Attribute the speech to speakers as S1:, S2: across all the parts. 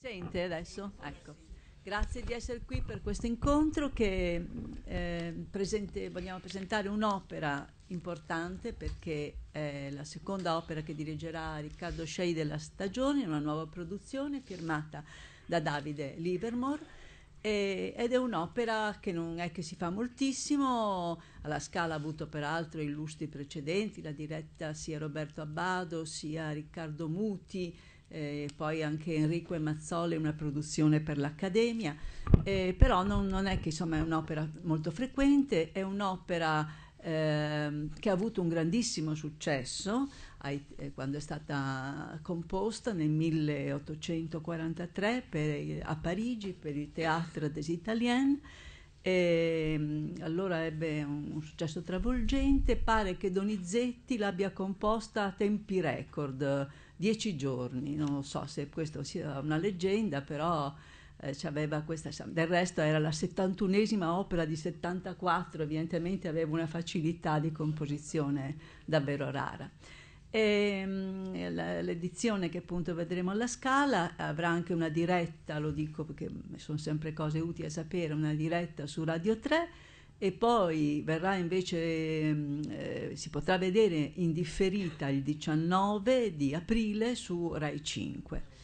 S1: Sente adesso? Ecco. Grazie di essere qui per questo incontro che eh, presente, vogliamo presentare un'opera importante perché è la seconda opera che dirigerà Riccardo Scei della stagione, una nuova produzione firmata da Davide Livermore ed è un'opera che non è che si fa moltissimo, alla Scala ha avuto peraltro illustri precedenti, la diretta sia Roberto Abbado sia Riccardo Muti, eh, poi anche Enrico e Mazzoli, una produzione per l'Accademia, eh, però non, non, è che insomma è un'opera molto frequente, è un'opera eh, che ha avuto un grandissimo successo ai, eh, quando è stata composta nel 1843 per, a Parigi per il Théâtre des Italiens. E, mm, allora ebbe un, un, successo travolgente, pare che Donizetti l'abbia composta a tempi record, dieci giorni, non so se questo sia una leggenda, però eh, questa, del resto era la 71esima opera di 74, evidentemente aveva una facilità di composizione davvero rara. E, ehm, l'edizione che appunto vedremo alla Scala avrà anche una diretta, lo dico perché sono sempre cose utili a sapere, una diretta su Radio 3 e poi verrà invece, mm, eh, si potrà vedere in differita il 19 di aprile su Rai 5.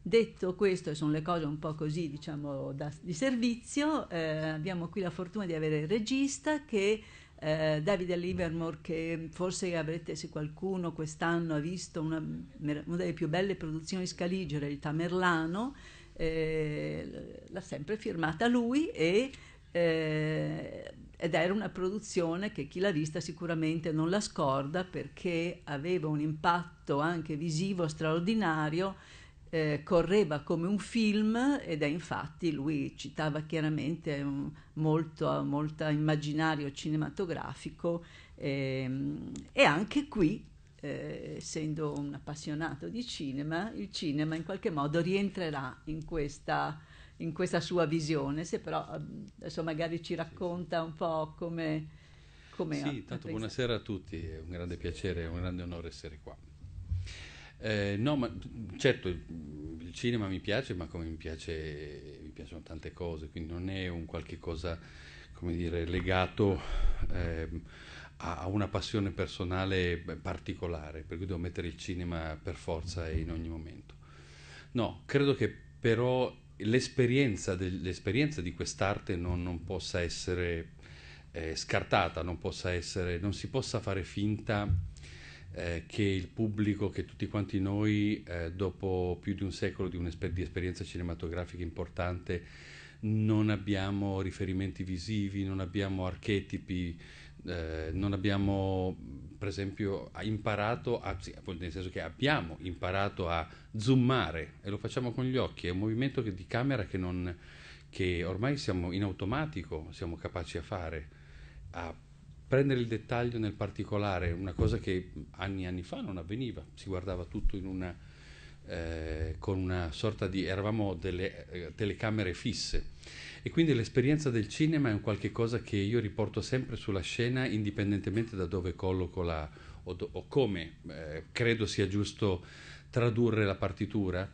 S1: Detto questo, sono le cose un po' così, diciamo, da, di servizio, eh, abbiamo qui la fortuna di avere il regista che eh, Davide Livermore che forse avrete, se qualcuno quest'anno ha visto una, una delle più belle produzioni scaligere, il Tamerlano, eh, l'ha sempre firmata lui e eh, ed era una produzione che chi l'ha vista sicuramente non la scorda perché aveva un impatto anche visivo straordinario, eh, correva come un film ed è infatti lui citava chiaramente un, molto, molto immaginario cinematografico eh, e anche qui eh, essendo un appassionato di cinema, il cinema in qualche modo rientrerà in questa in questa sua visione, se però adesso magari ci racconta un po' come... come
S2: sì, tanto buonasera a tutti, è un grande piacere, è un grande onore essere qua. Eh, no, ma certo il cinema mi piace, ma come mi, piace, mi piacciono tante cose, quindi non è un qualche cosa, come dire, legato eh, a una passione personale particolare, per cui devo mettere il cinema per forza e in ogni momento. No, credo che però l'esperienza, de, l'esperienza di quest'arte non, non possa essere eh, scartata, non, possa essere, non si possa fare finta eh, che il pubblico, che tutti quanti noi, eh, dopo più di un secolo di, di esperienza cinematografica importante, non abbiamo riferimenti visivi, non abbiamo archetipi, eh, non abbiamo per esempio imparato, a, sì, nel senso che abbiamo imparato a zoomare e lo facciamo con gli occhi, è un movimento che, di camera che, non, che ormai siamo in automatico, siamo capaci a fare, a prendere il dettaglio nel particolare, una cosa che anni e anni fa non avveniva, si guardava tutto in una, eh, con una sorta di, eravamo delle eh, telecamere fisse e quindi l'esperienza del cinema è un qualche cosa che io riporto sempre sulla scena indipendentemente da dove colloco la, o, do, o come eh, credo sia giusto tradurre la partitura,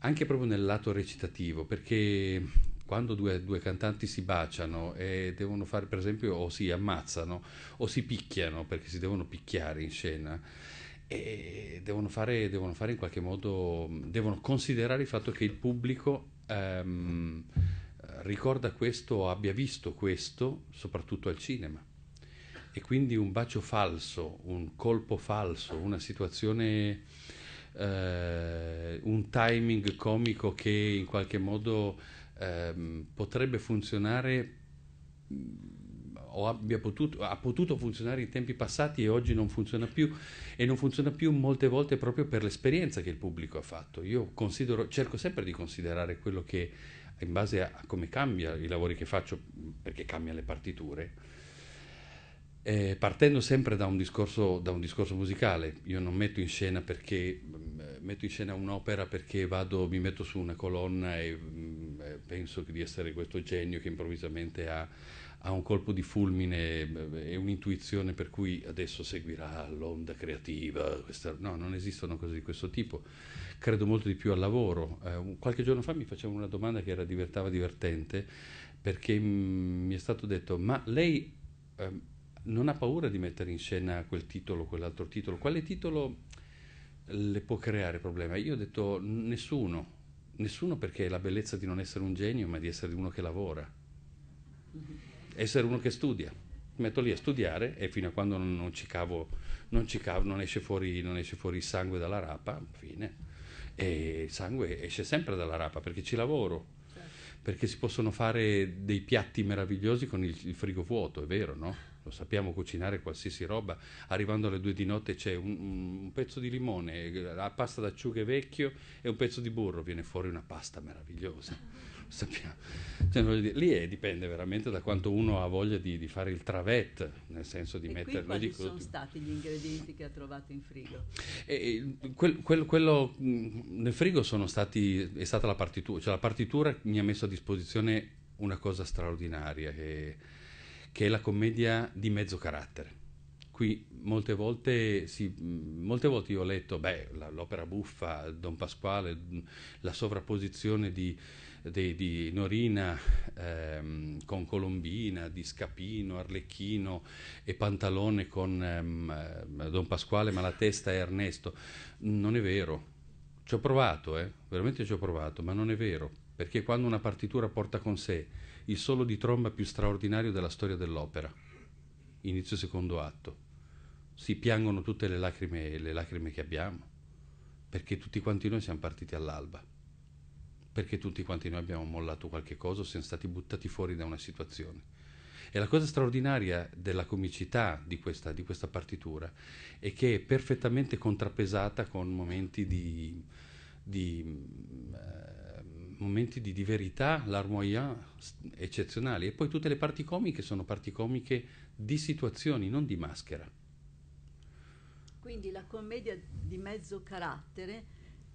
S2: anche proprio nel lato recitativo, perché quando due, due, cantanti si baciano e devono fare, per esempio, o si ammazzano o si picchiano perché si devono picchiare in scena, e devono fare, devono fare in qualche modo, devono considerare il fatto che il pubblico ehm, ricorda questo o abbia visto questo soprattutto al cinema. E quindi un bacio falso, un colpo falso, una situazione, eh, un timing comico che in qualche modo eh, potrebbe funzionare o abbia potuto, ha potuto funzionare in tempi passati e oggi non funziona più e non funziona più molte volte proprio per l'esperienza che il pubblico ha fatto. Io cerco sempre di considerare quello che in base a come cambia i lavori che faccio, perché cambiano le partiture, eh, partendo sempre da un, discorso, da un, discorso, musicale. Io non metto in scena perché metto in scena un'opera perché vado, mi metto su una colonna e, penso di essere questo genio che improvvisamente ha, ha un colpo di fulmine e un'intuizione per cui adesso seguirà l'onda creativa. Questa, no, non esistono cose di questo tipo. Credo molto di più al lavoro. Eh, qualche giorno fa mi facevano una domanda che era diventava divertente perché mi è stato detto, ma lei eh, non ha paura di mettere in scena quel titolo, quell'altro titolo? Quale titolo le può creare problema? Io ho detto nessuno, nessuno perché è la bellezza di non essere un genio, ma di essere uno che lavora, essere uno che studia. Metto lì a studiare e fino a quando non, non ci cavo, non, ci cavo non, esce fuori, non esce fuori il sangue dalla rapa, fine. E il sangue esce sempre dalla rapa perché ci lavoro perché si possono fare dei piatti meravigliosi con il, il frigo vuoto, è vero, no? Lo sappiamo cucinare qualsiasi roba. Arrivando alle due di notte c'è un, un pezzo di limone, la pasta d'acciughe vecchio e un pezzo di burro, viene fuori una pasta meravigliosa. Sappiamo. Cioè, dire, lì è, dipende veramente da quanto uno ha voglia di, di fare il travet, nel senso di
S1: e. Quali
S2: dico,
S1: sono stati gli ingredienti che ha trovato in frigo?
S2: E, quel, quel, quello nel frigo sono stati, è stata la partitura, cioè la partitura mi ha messo a disposizione una cosa straordinaria che, che è la commedia di mezzo carattere. Qui molte volte, sì, molte volte io ho letto beh, l'opera buffa, Don Pasquale, la sovrapposizione di, di, di Norina ehm, con Colombina, di Scapino, Arlecchino e Pantalone con ehm, Don Pasquale, ma la testa è Ernesto. Non è vero. Ci ho provato, eh? veramente ci ho provato, ma non è vero, perché quando una partitura porta con sé il solo di tromba più straordinario della storia dell'opera, inizio secondo atto, si piangono tutte le lacrime, le lacrime che abbiamo, perché tutti quanti noi siamo partiti all'alba perché tutti quanti noi abbiamo mollato qualche cosa siamo stati buttati fuori da una situazione. E la cosa straordinaria della comicità di questa, di questa partitura è che è perfettamente contrappesata con momenti di, di, eh, momenti di, di verità, l'armoia eccezionali. E poi tutte le parti comiche sono parti comiche di situazioni, non di maschera.
S1: Quindi la commedia di mezzo carattere,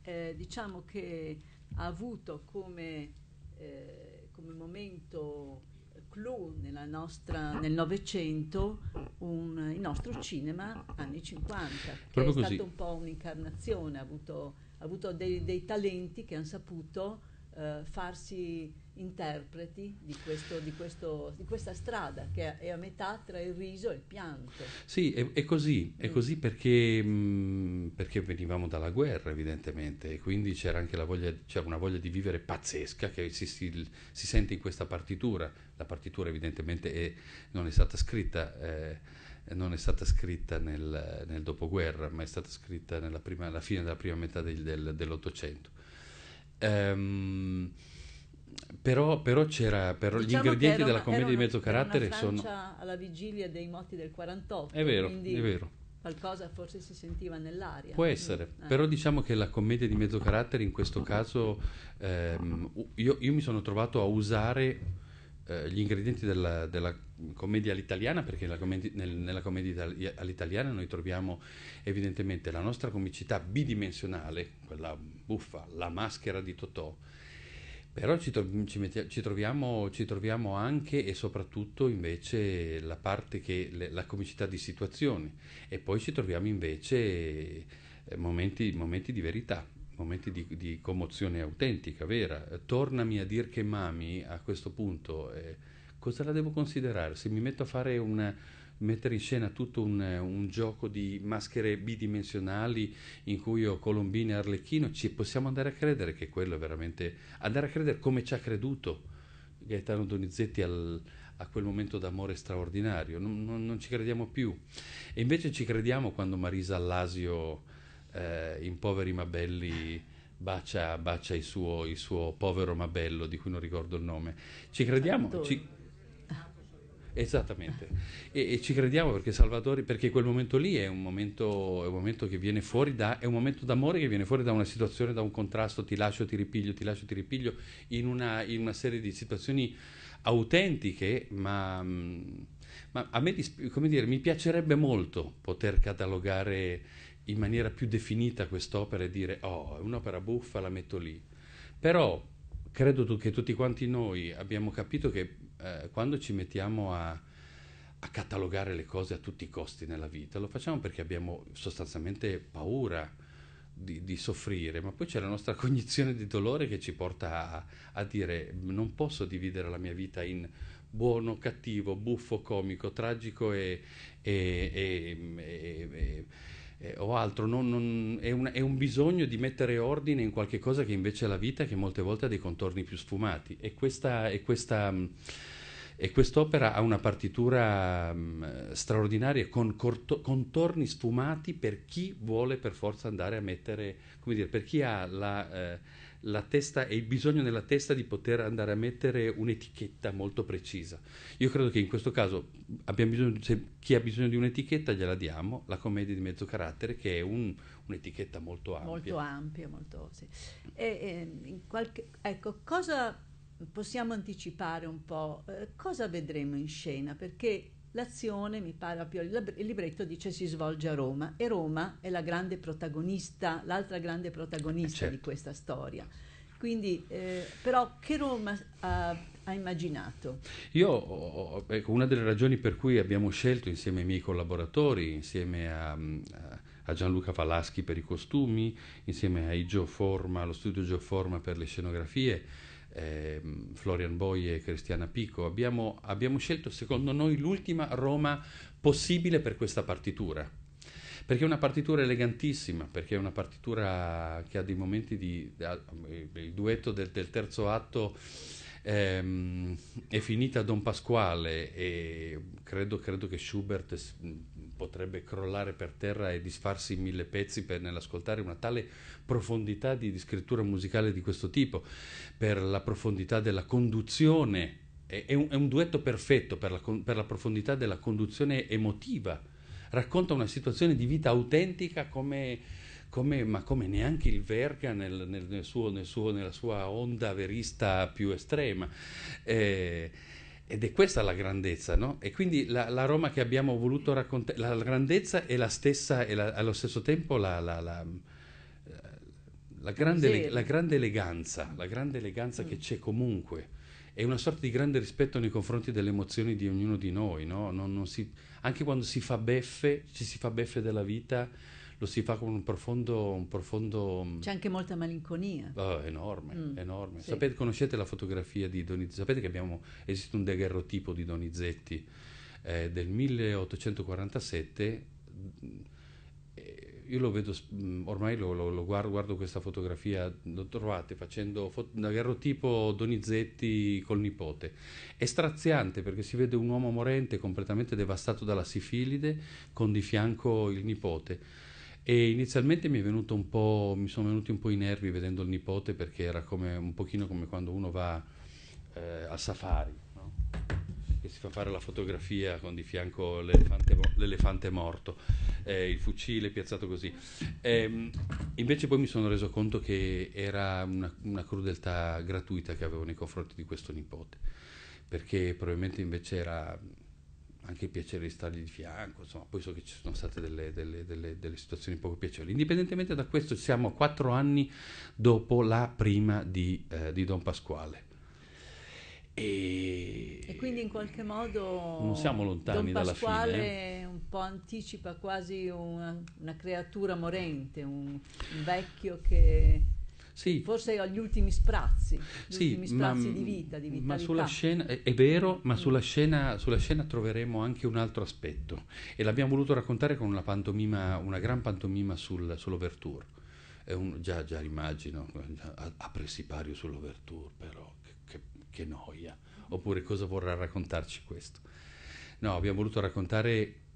S1: eh, diciamo che ha avuto come, eh, come momento clou nostra, nel Novecento il nostro cinema anni 50, che Proprio è così. stato un po' un'incarnazione, ha avuto, ha avuto dei, dei talenti che hanno saputo eh, farsi interpreti di, questo, di, questo, di, questa strada che è a metà tra il riso e il pianto.
S2: Sì, è, è così, è mm. così perché, mh, mm, perché, venivamo dalla guerra evidentemente e quindi c'era anche voglia, c'era una voglia di vivere pazzesca che si, si, si, sente in questa partitura. La partitura evidentemente è, non è stata scritta. Eh, non è stata scritta nel, nel, dopoguerra, ma è stata scritta prima, alla fine della prima metà del, del, dell'Ottocento. Um, però, però, c'era però diciamo gli ingredienti della commedia di mezzo carattere sono
S1: alla vigilia dei motti del 48
S2: è vero è vero
S1: qualcosa forse si sentiva nell'aria
S2: può essere eh. però diciamo che la commedia di mezzo carattere in questo caso ehm, io, io, mi sono trovato a usare eh, gli ingredienti della, della, commedia all'italiana perché commedia, nel, nella commedia all'italiana noi troviamo evidentemente la nostra comicità bidimensionale quella buffa la maschera di Totò però ci, ci, metti, ci, troviamo, ci, troviamo, anche e soprattutto invece la parte che le, la comicità di situazioni e poi ci troviamo invece eh, momenti, momenti di verità, momenti di, di, commozione autentica, vera. Tornami a dire che mami a questo punto, eh, cosa la devo considerare? Se mi metto a fare una mettere in scena tutto un, un, gioco di maschere bidimensionali in cui ho Colombina e Arlecchino, ci possiamo andare a credere che quello è veramente... andare a credere come ci ha creduto Gaetano Donizetti al, a quel momento d'amore straordinario, non, non, non, ci crediamo più. E invece ci crediamo quando Marisa Allasio eh, in Poveri Mabelli bacia, bacia il, suo, il, suo, povero Mabello, di cui non ricordo il nome. Ci crediamo... Ci, Esattamente, e, e, ci crediamo perché Salvatore, perché quel momento lì è un momento, è un momento che viene fuori da, è un momento d'amore che viene fuori da una situazione, da un contrasto, ti lascio, ti ripiglio, ti lascio, ti ripiglio, in una, in una serie di situazioni autentiche, ma, ma a me, come dire, mi piacerebbe molto poter catalogare in maniera più definita quest'opera e dire, oh, è un'opera buffa, la metto lì. Però credo che tutti quanti noi abbiamo capito che eh, quando ci mettiamo a, a, catalogare le cose a tutti i costi nella vita, lo facciamo perché abbiamo sostanzialmente paura di, di soffrire, ma poi c'è la nostra cognizione di dolore che ci porta a, a dire non posso dividere la mia vita in buono, cattivo, buffo, comico, tragico e, e, e, e o altro, non, non, è, un, è, un, bisogno di mettere ordine in qualche cosa che invece è la vita che molte volte ha dei contorni più sfumati. E questa, e questa e quest'opera ha una partitura um, straordinaria con corto- contorni sfumati per chi vuole per forza andare a mettere, come dire, per chi ha la, eh, la testa e il bisogno nella testa di poter andare a mettere un'etichetta molto precisa. Io credo che in questo caso bisogno, se chi ha bisogno di un'etichetta gliela diamo, la commedia di mezzo carattere che è un, un'etichetta molto ampia.
S1: Molto ampia, molto sì. E, e, qualche, ecco, cosa possiamo anticipare un po' eh, cosa vedremo in scena, perché l'azione, mi pare, il libretto dice si svolge a Roma e Roma è la grande protagonista, l'altra grande protagonista certo. di questa storia. Quindi, eh, però, che Roma ha, ha immaginato?
S2: Io, ecco, una delle ragioni per cui abbiamo scelto insieme ai miei collaboratori, insieme a, a Gianluca Falaschi per i costumi, insieme a Gio Forma, allo studio Gio Forma per le scenografie, eh, Florian Boy e Cristiana Pico. Abbiamo, abbiamo scelto, secondo noi, l'ultima Roma possibile per questa partitura perché è una partitura elegantissima, perché è una partitura che ha dei momenti di... il duetto del, del terzo atto ehm, è finita Don Pasquale e credo, credo, che Schubert potrebbe crollare per terra e disfarsi in mille pezzi per, nell'ascoltare una tale profondità di, di, scrittura musicale di questo tipo, per la profondità della conduzione. È, un, è un, duetto perfetto per la, per la profondità della conduzione emotiva. Racconta una situazione di vita autentica come come, ma come neanche il Verga nel, nel, nel suo, suo, nella sua onda verista più estrema. Eh, ed è questa la grandezza, no? E quindi la, la Roma che abbiamo voluto raccontare, la, la grandezza è la stessa e la, allo stesso tempo la, la grande, la, grande, eleganza, la grande eleganza mm. che c'è comunque. È una sorta di grande rispetto nei confronti delle emozioni di ognuno di noi, no? non, non si, anche quando si fa beffe, ci si fa beffe della vita, lo si fa con un profondo... Un profondo
S1: mm, C'è anche molta malinconia.
S2: Oh, enorme, mm. enorme. Sì. Sapete, conoscete la fotografia di Donizetti? Sapete che abbiamo, esiste un daguerrotipo di Donizetti eh, del 1847 io lo vedo, mm, ormai lo, lo, lo guardo, guardo, questa fotografia, lo trovate facendo fo- daguerrotipo Donizetti col nipote. È straziante perché si vede un uomo morente completamente devastato dalla sifilide con di fianco il nipote e inizialmente mi, mi sono venuti un po' i nervi vedendo il nipote perché era come, un pochino come quando uno va eh, al safari, no? che si fa fare la fotografia con di fianco l'elefante, l'elefante morto, eh, il fucile piazzato così. Eh, invece poi mi sono reso conto che era una, una crudeltà gratuita che avevo nei confronti di questo nipote, perché probabilmente invece era anche il piacere di stargli di fianco, insomma, poi so che ci sono state delle, delle, delle, delle situazioni poco piacevoli. Indipendentemente da questo, siamo quattro anni dopo la prima di, eh, di Don Pasquale.
S1: E... e, quindi in qualche modo
S2: non siamo lontani
S1: Don
S2: Pasquale
S1: dalla fine. Eh? un po' anticipa quasi una, una creatura morente, un, un vecchio che sì. forse agli ultimi sprazzi, sì, ultimi sprazzi ma, di vita, di
S2: vitalità. Ma sulla scena, è, è vero, ma mm. sulla scena, sulla scena, troveremo anche un altro aspetto e l'abbiamo voluto raccontare con una pantomima, una gran pantomima sul, sull'Overture. Un, già, già immagino, apre sipario sull'Overture, però che, che, che noia. Oppure cosa vorrà raccontarci questo? No, abbiamo voluto raccontare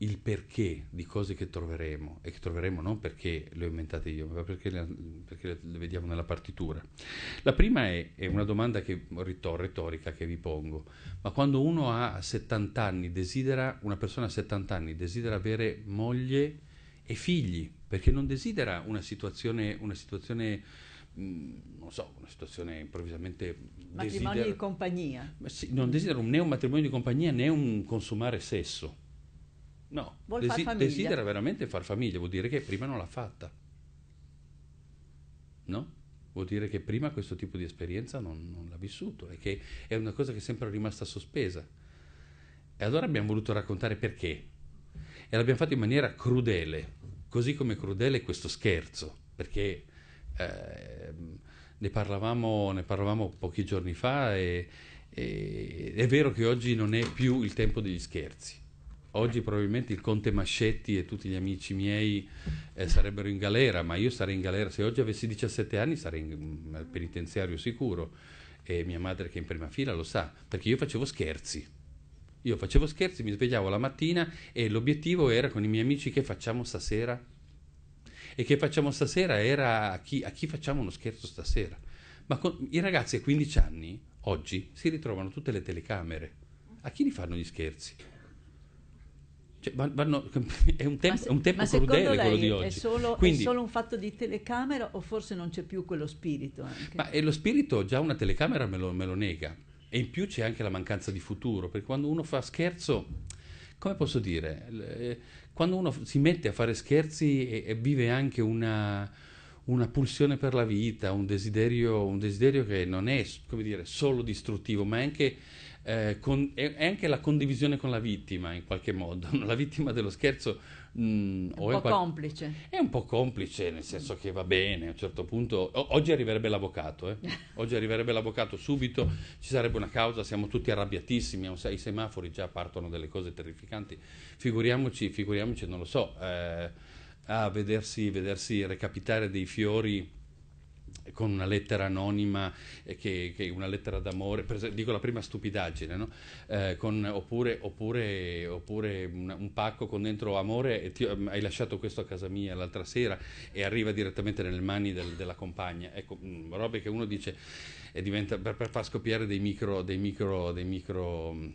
S2: il perché di cose che troveremo, e che troveremo non perché le ho inventate io, ma perché le, perché le vediamo nella partitura. La prima è, è una domanda che, retorica che vi pongo, ma quando uno ha 70 anni, desidera, una persona a 70 anni desidera avere moglie e figli, perché non desidera una situazione, una situazione mm, non so, una situazione improvvisamente...
S1: Matrimonio desidera, di compagnia.
S2: Sì, non desidera né un matrimonio di compagnia né un consumare sesso No, desi- desidera veramente far famiglia, vuol dire che prima non l'ha fatta. No? vuol dire che prima questo tipo di esperienza non, non l'ha vissuto e che è una cosa che è sempre rimasta sospesa. E allora abbiamo voluto raccontare perché. E l'abbiamo fatto in maniera crudele, così come crudele questo scherzo, perché eh, ne, parlavamo, ne, parlavamo, pochi giorni fa e, e è vero che oggi non è più il tempo degli scherzi. Oggi probabilmente il conte Mascetti e tutti gli amici miei eh, sarebbero in galera, ma io sarei in galera, se oggi avessi 17 anni sarei in, al penitenziario sicuro e mia madre che è in prima fila lo sa, perché io facevo scherzi. Io facevo scherzi, mi svegliavo la mattina e l'obiettivo era con i miei amici che facciamo stasera e che facciamo stasera era a chi, a chi facciamo uno scherzo stasera. Ma con, i ragazzi a 15 anni, oggi, si ritrovano tutte le telecamere. A chi li fanno gli scherzi? Cioè, vanno, è un, tempo, se, un tempo crudele quello di oggi.
S1: È solo, Quindi, è solo, un fatto di telecamera o forse non c'è più quello spirito? Anche?
S2: Ma lo spirito già una telecamera me lo, me lo nega. E in più c'è anche la mancanza di futuro, perché quando uno fa scherzo, come posso dire, quando uno si mette a fare scherzi e, e vive anche una, una, pulsione per la vita, un desiderio, un desiderio che non è dire, solo distruttivo, ma è anche, eh, con, è, è anche, la condivisione con la vittima in qualche modo. La vittima dello scherzo
S1: mm, è un po' qual- complice.
S2: È un po' complice, nel senso che va bene, a un certo punto... O- oggi arriverebbe l'avvocato, eh? Oggi arriverebbe l'avvocato subito, ci sarebbe una causa, siamo tutti arrabbiatissimi, i semafori già partono delle cose terrificanti. Figuriamoci, figuriamoci non lo so, eh, a vedersi, vedersi recapitare dei fiori con una lettera anonima, eh, che, che una lettera d'amore, dico la prima stupidaggine, no? eh, con, oppure, oppure, oppure una, un pacco con dentro amore ti, hai lasciato questo a casa mia l'altra sera e arriva direttamente nelle mani del, della compagna. Ecco, mm, robe che uno dice diventa per, per far scoppiare dei micro, dei micro, dei micro mm,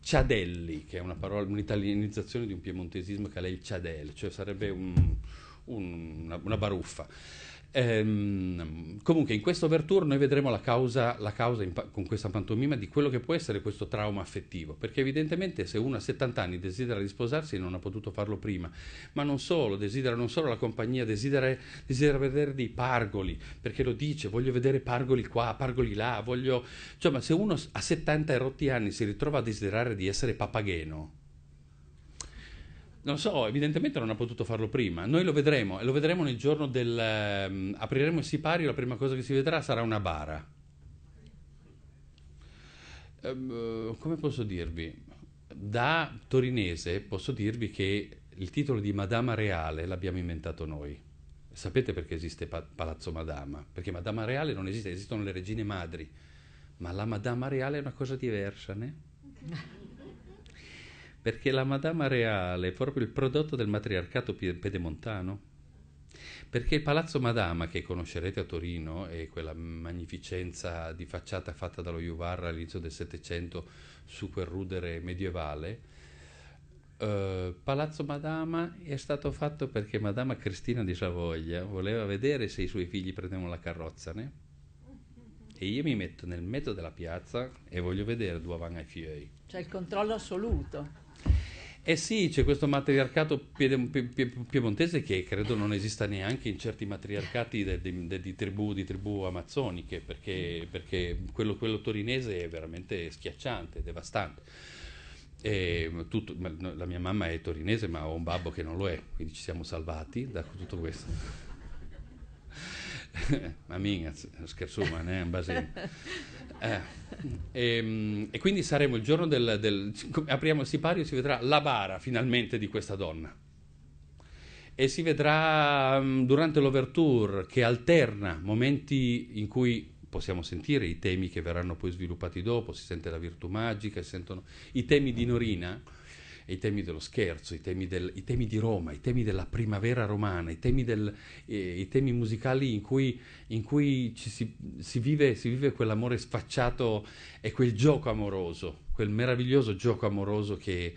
S2: ciadelli, che è una parola, un'italianizzazione di un piemontesismo che è il ciadel, cioè sarebbe un, un, una, una baruffa. Ehm, comunque in questo Overture noi vedremo la causa, la causa in, con questa pantomima di quello che può essere questo trauma affettivo, perché evidentemente se uno a 70 anni desidera risposarsi non ha potuto farlo prima, ma non solo, desidera non solo la compagnia, desidera, desidera vedere dei pargoli, perché lo dice, voglio vedere pargoli qua, pargoli là, voglio... Cioè, ma se uno a 70 e rotti anni si ritrova a desiderare di essere papageno, non so, evidentemente non ha potuto farlo prima. Noi lo vedremo e lo vedremo nel giorno del... Um, apriremo il sipario, la prima cosa che si vedrà sarà una bara. Um, come posso dirvi? Da torinese posso dirvi che il titolo di Madama Reale l'abbiamo inventato noi. Sapete perché esiste pa- Palazzo Madama? Perché Madama Reale non esiste, esistono le regine madri, ma la Madama Reale è una cosa diversa, né? perché la Madama Reale è proprio il prodotto del matriarcato pedemontano. Perché il Palazzo Madama, che conoscerete a Torino, è quella magnificenza di facciata fatta dallo Juvarra all'inizio del Settecento su quel rudere medievale, eh, Palazzo Madama è stato fatto perché Madama Cristina di Savoia voleva vedere se i suoi figli prendevano la carrozza, né? E io mi metto nel mezzo della piazza e voglio vedere dove vanno i figli.
S1: C'è il controllo assoluto.
S2: Eh sì, c'è questo matriarcato piemontese che credo non esista neanche in certi matriarcati de, de, de, di, tribù, di, tribù, amazzoniche, perché, perché quello, quello, torinese è veramente schiacciante, devastante. Tutto, la mia mamma è torinese, ma ho un babbo che non lo è, quindi ci siamo salvati da tutto questo. ma minga, scherzo, ma è un basino. Eh, e, ehm, e, quindi saremo il giorno del, del apriamo il sipario e si vedrà la bara finalmente di questa donna e si vedrà um, durante l'overture che alterna momenti in cui possiamo sentire i temi che verranno poi sviluppati dopo, si sente la virtù magica, si sentono i temi di Norina i temi dello scherzo, i temi, del, i temi, di Roma, i temi della primavera romana, i temi, del, eh, i temi musicali in cui, in cui si, si, vive, si vive quell'amore sfacciato e quel gioco amoroso, quel meraviglioso gioco amoroso che,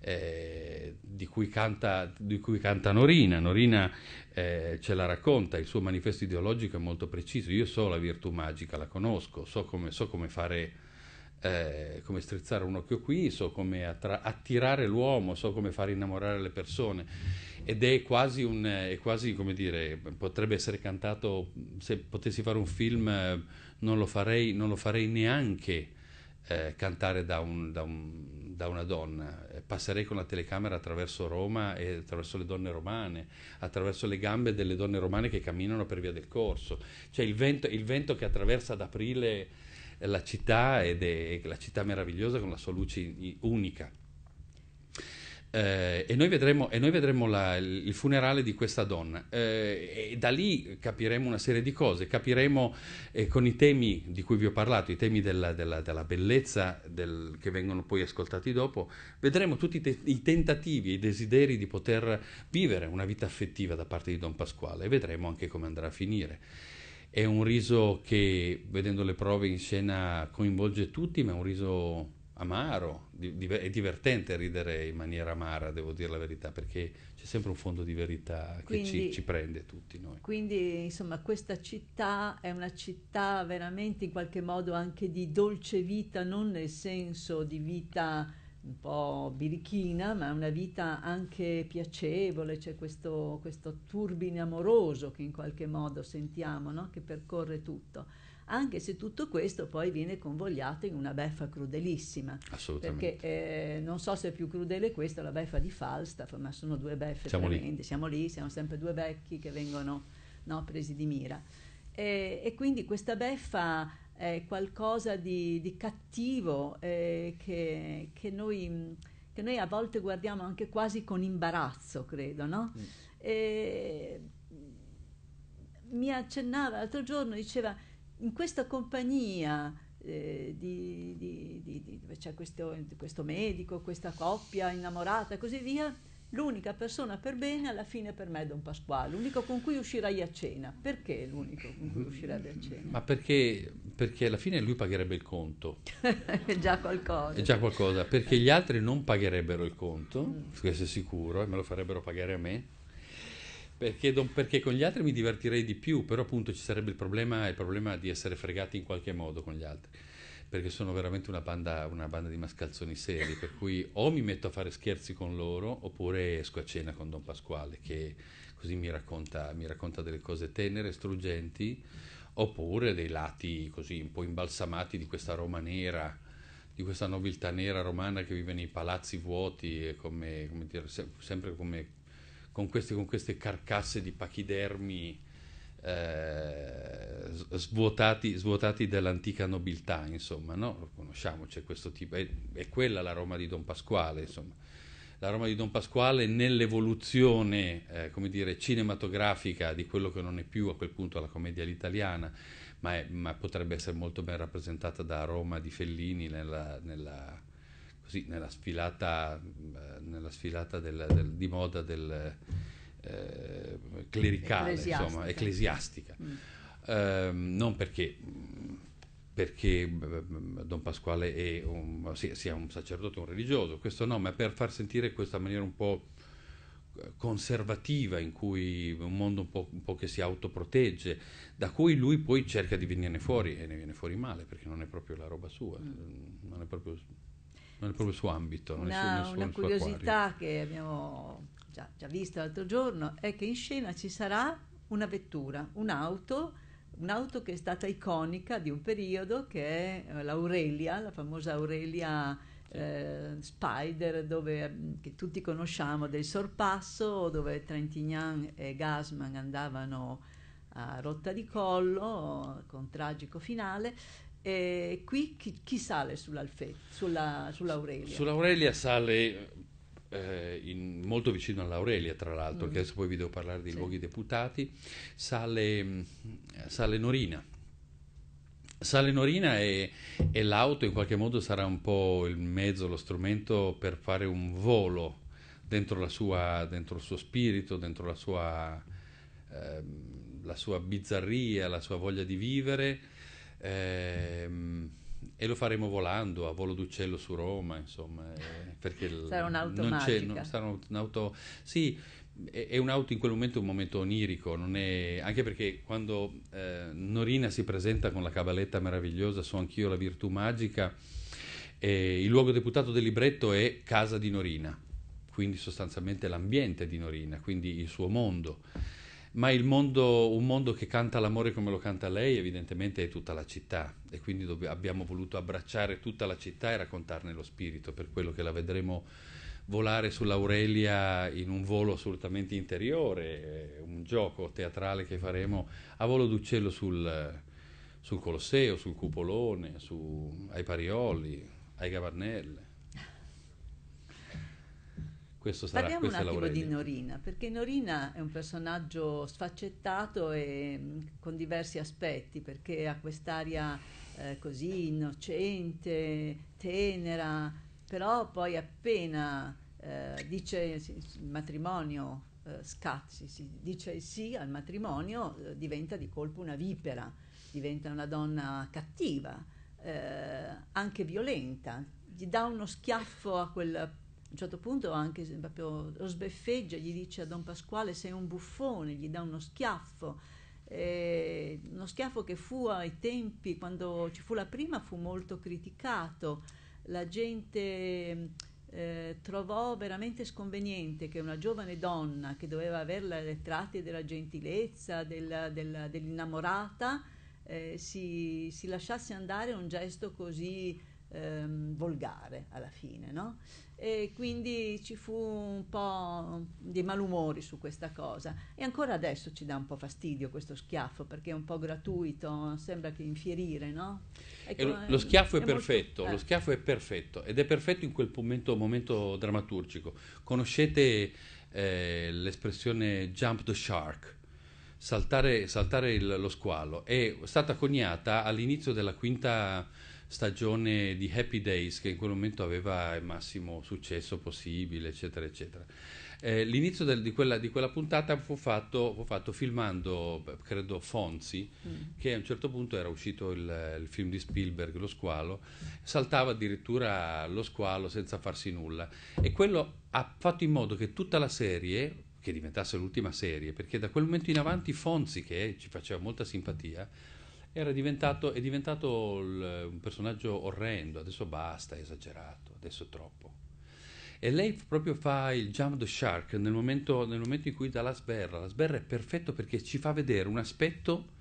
S2: eh, di, cui canta, di, cui canta, Norina. Norina eh, ce la racconta, il suo manifesto ideologico è molto preciso. Io so la virtù magica, la conosco, so come, so come fare eh, come strizzare un occhio qui, so come attra- attirare l'uomo, so come far innamorare le persone. ed è quasi un, è quasi come dire, potrebbe essere cantato, se potessi fare un film non lo farei, non lo farei neanche eh, cantare da, un, da, un, da, una donna, passerei con la telecamera attraverso Roma e attraverso le donne romane, attraverso le gambe delle donne romane che camminano per via del corso, cioè il vento, il vento che attraversa ad aprile la città ed è la città meravigliosa con la sua luce unica. Eh, e noi vedremo, e noi vedremo la, il funerale di questa donna eh, e da lì capiremo una serie di cose, capiremo eh, con i temi di cui vi ho parlato, i temi della, della, della bellezza del, che vengono poi ascoltati dopo, vedremo tutti te, i tentativi e i desideri di poter vivere una vita affettiva da parte di Don Pasquale e vedremo anche come andrà a finire. È un riso che, vedendo le prove in scena, coinvolge tutti, ma è un riso amaro, è divertente ridere in maniera amara, devo dire la verità, perché c'è sempre un fondo di verità che quindi, ci, ci, prende tutti noi.
S1: Quindi, insomma, questa città è una città veramente in qualche modo anche di dolce vita, non nel senso di vita un po' birichina, ma una vita anche piacevole, c'è questo, questo turbine amoroso che in qualche modo sentiamo, no? che percorre tutto anche se tutto questo poi viene convogliato in una beffa crudelissima.
S2: Assolutamente.
S1: Perché eh, non so se è più crudele questa la beffa di Falstaff, ma sono due beffe
S2: siamo
S1: tremende.
S2: Lì.
S1: Siamo lì, siamo sempre due vecchi che vengono no, presi di mira. E, e, quindi questa beffa è qualcosa di, di cattivo eh, che, che, noi, che, noi, a volte guardiamo anche quasi con imbarazzo, credo, no? Mm. E, mi accennava l'altro giorno, diceva in questa compagnia eh, di, di, di, dove c'è questo, questo, medico, questa coppia innamorata e così via, l'unica persona per bene alla fine per me è Don Pasquale, l'unico con cui uscirai a cena. Perché l'unico con cui uscirebbe a cena?
S2: Ma perché, perché alla fine lui pagherebbe il conto.
S1: è già qualcosa.
S2: È già qualcosa, perché gli altri non pagherebbero il conto, mm. questo è sicuro, e me lo farebbero pagare a me perché, perché, con gli altri mi divertirei di più, però appunto ci sarebbe il problema, il problema, di essere fregati in qualche modo con gli altri, perché sono veramente una banda, una banda di mascalzoni seri, per cui o mi metto a fare scherzi con loro oppure esco a cena con Don Pasquale, che così mi racconta, mi racconta delle cose tenere, struggenti, oppure dei lati così un po' imbalsamati di questa Roma nera, di questa nobiltà nera romana che vive nei palazzi vuoti, e come, come dire, sempre come con queste, con queste carcasse di pachidermi eh, svuotati, svuotati, dell'antica nobiltà, insomma, no? Conosciamo, c'è questo tipo, è, è, quella la Roma di Don Pasquale, insomma. La Roma di Don Pasquale nell'evoluzione, eh, come dire, cinematografica di quello che non è più a quel punto la commedia all'italiana, ma, è, ma potrebbe essere molto ben rappresentata da Roma di Fellini nella, nella così, nella sfilata, eh, nella sfilata del, del, di moda del, eh, clericale, ecclesiastica. Insomma, ecclesiastica. Mm. Eh, non perché, perché eh, Don Pasquale è un, sia un sacerdote, un religioso, questo no, ma per far sentire questa maniera un po' conservativa in cui un mondo un po', un po', che si autoprotegge, da cui lui poi cerca di venirne fuori e ne viene fuori male perché non è proprio la roba sua, mm. non è proprio non è proprio il suo ambito.
S1: Una, suo, una curiosità che abbiamo già, già visto l'altro giorno è che in scena ci sarà una vettura, un'auto, un'auto che è stata iconica di un periodo che è eh, l'Aurelia, la famosa Aurelia eh, Spider, dove, mm, che tutti conosciamo del sorpasso, dove Trentignan e Gasman andavano a rotta di collo con tragico finale e qui chi, chi sale sulla, sull'Aurelia?
S2: Sull'Aurelia sale eh, in, molto vicino all'Aurelia, tra l'altro, mm. che adesso poi vi devo parlare dei sì. luoghi deputati, sale, sale Norina. Sale Norina e, e, l'auto in qualche modo sarà un po' il mezzo, lo strumento per fare un volo dentro, sua, dentro il suo spirito, dentro la sua, eh, la sua bizzarria, la sua voglia di vivere Ehm, e lo faremo volando a volo d'uccello su Roma, insomma, eh, perché
S1: sarà un'auto non magica. C'è,
S2: non, sarà un'auto, sì, è, è, un'auto in quel momento un momento onirico, è, anche perché quando eh, Norina si presenta con la cavaletta meravigliosa So anch'io la virtù magica, eh, il luogo deputato del libretto è casa di Norina, quindi sostanzialmente l'ambiente di Norina, quindi il suo mondo. Ma mondo, un mondo che canta l'amore come lo canta lei, evidentemente è tutta la città e quindi dobb- abbiamo voluto abbracciare tutta la città e raccontarne lo spirito, per quello che la vedremo volare sull'Aurelia in un volo assolutamente interiore, un gioco teatrale che faremo a volo d'uccello sul, sul Colosseo, sul Cupolone, su, ai Parioli, ai Gavarnelle.
S1: Questo sarà, Parliamo un attimo di Norina, perché Norina è un personaggio sfaccettato e mm, con diversi aspetti, perché ha quest'aria eh, così innocente, tenera, però poi appena eh, dice il matrimonio eh, scazzi, si dice sì al matrimonio, eh, diventa di colpo una vipera, diventa una donna cattiva, eh, anche violenta, gli dà uno schiaffo a quel un certo punto anche proprio lo sbeffeggia, gli dice a Don Pasquale sei un buffone, gli dà uno schiaffo, eh, uno schiaffo che fu ai tempi, quando ci fu la prima, fu molto criticato, la gente eh, trovò veramente sconveniente che una giovane donna che doveva avere le tratti della gentilezza, della, della, dell'innamorata, eh, si, si, lasciasse andare un gesto così ehm, volgare alla fine, no? E quindi ci fu un po' di malumori su questa cosa e ancora adesso ci dà un po' fastidio questo schiaffo perché è un po' gratuito, sembra che infierire, no?
S2: Ecco, lo, lo, schiaffo è, è perfetto, molto, eh. lo schiaffo è perfetto ed è perfetto in quel momento, momento drammaturgico. Conoscete eh, l'espressione jump the shark? Saltare, saltare il, lo squalo è stata coniata all'inizio della quinta stagione di Happy Days che in quel momento aveva il massimo successo possibile, eccetera, eccetera. Eh, l'inizio del, di, quella, di, quella, puntata fu fatto, fu fatto filmando, credo, Fonzi, mm. che a un certo punto era uscito il, il, film di Spielberg, Lo squalo, saltava addirittura lo squalo senza farsi nulla. E quello ha fatto in modo che tutta la serie, che diventasse l'ultima serie, perché da quel momento in avanti Fonzi, che ci faceva molta simpatia, era diventato, è diventato il, un personaggio orrendo, adesso basta, è esagerato, adesso è troppo. E lei proprio fa il jump the shark nel momento, nel momento in cui dà la sberra. La sberra è perfetto perché ci fa vedere un aspetto,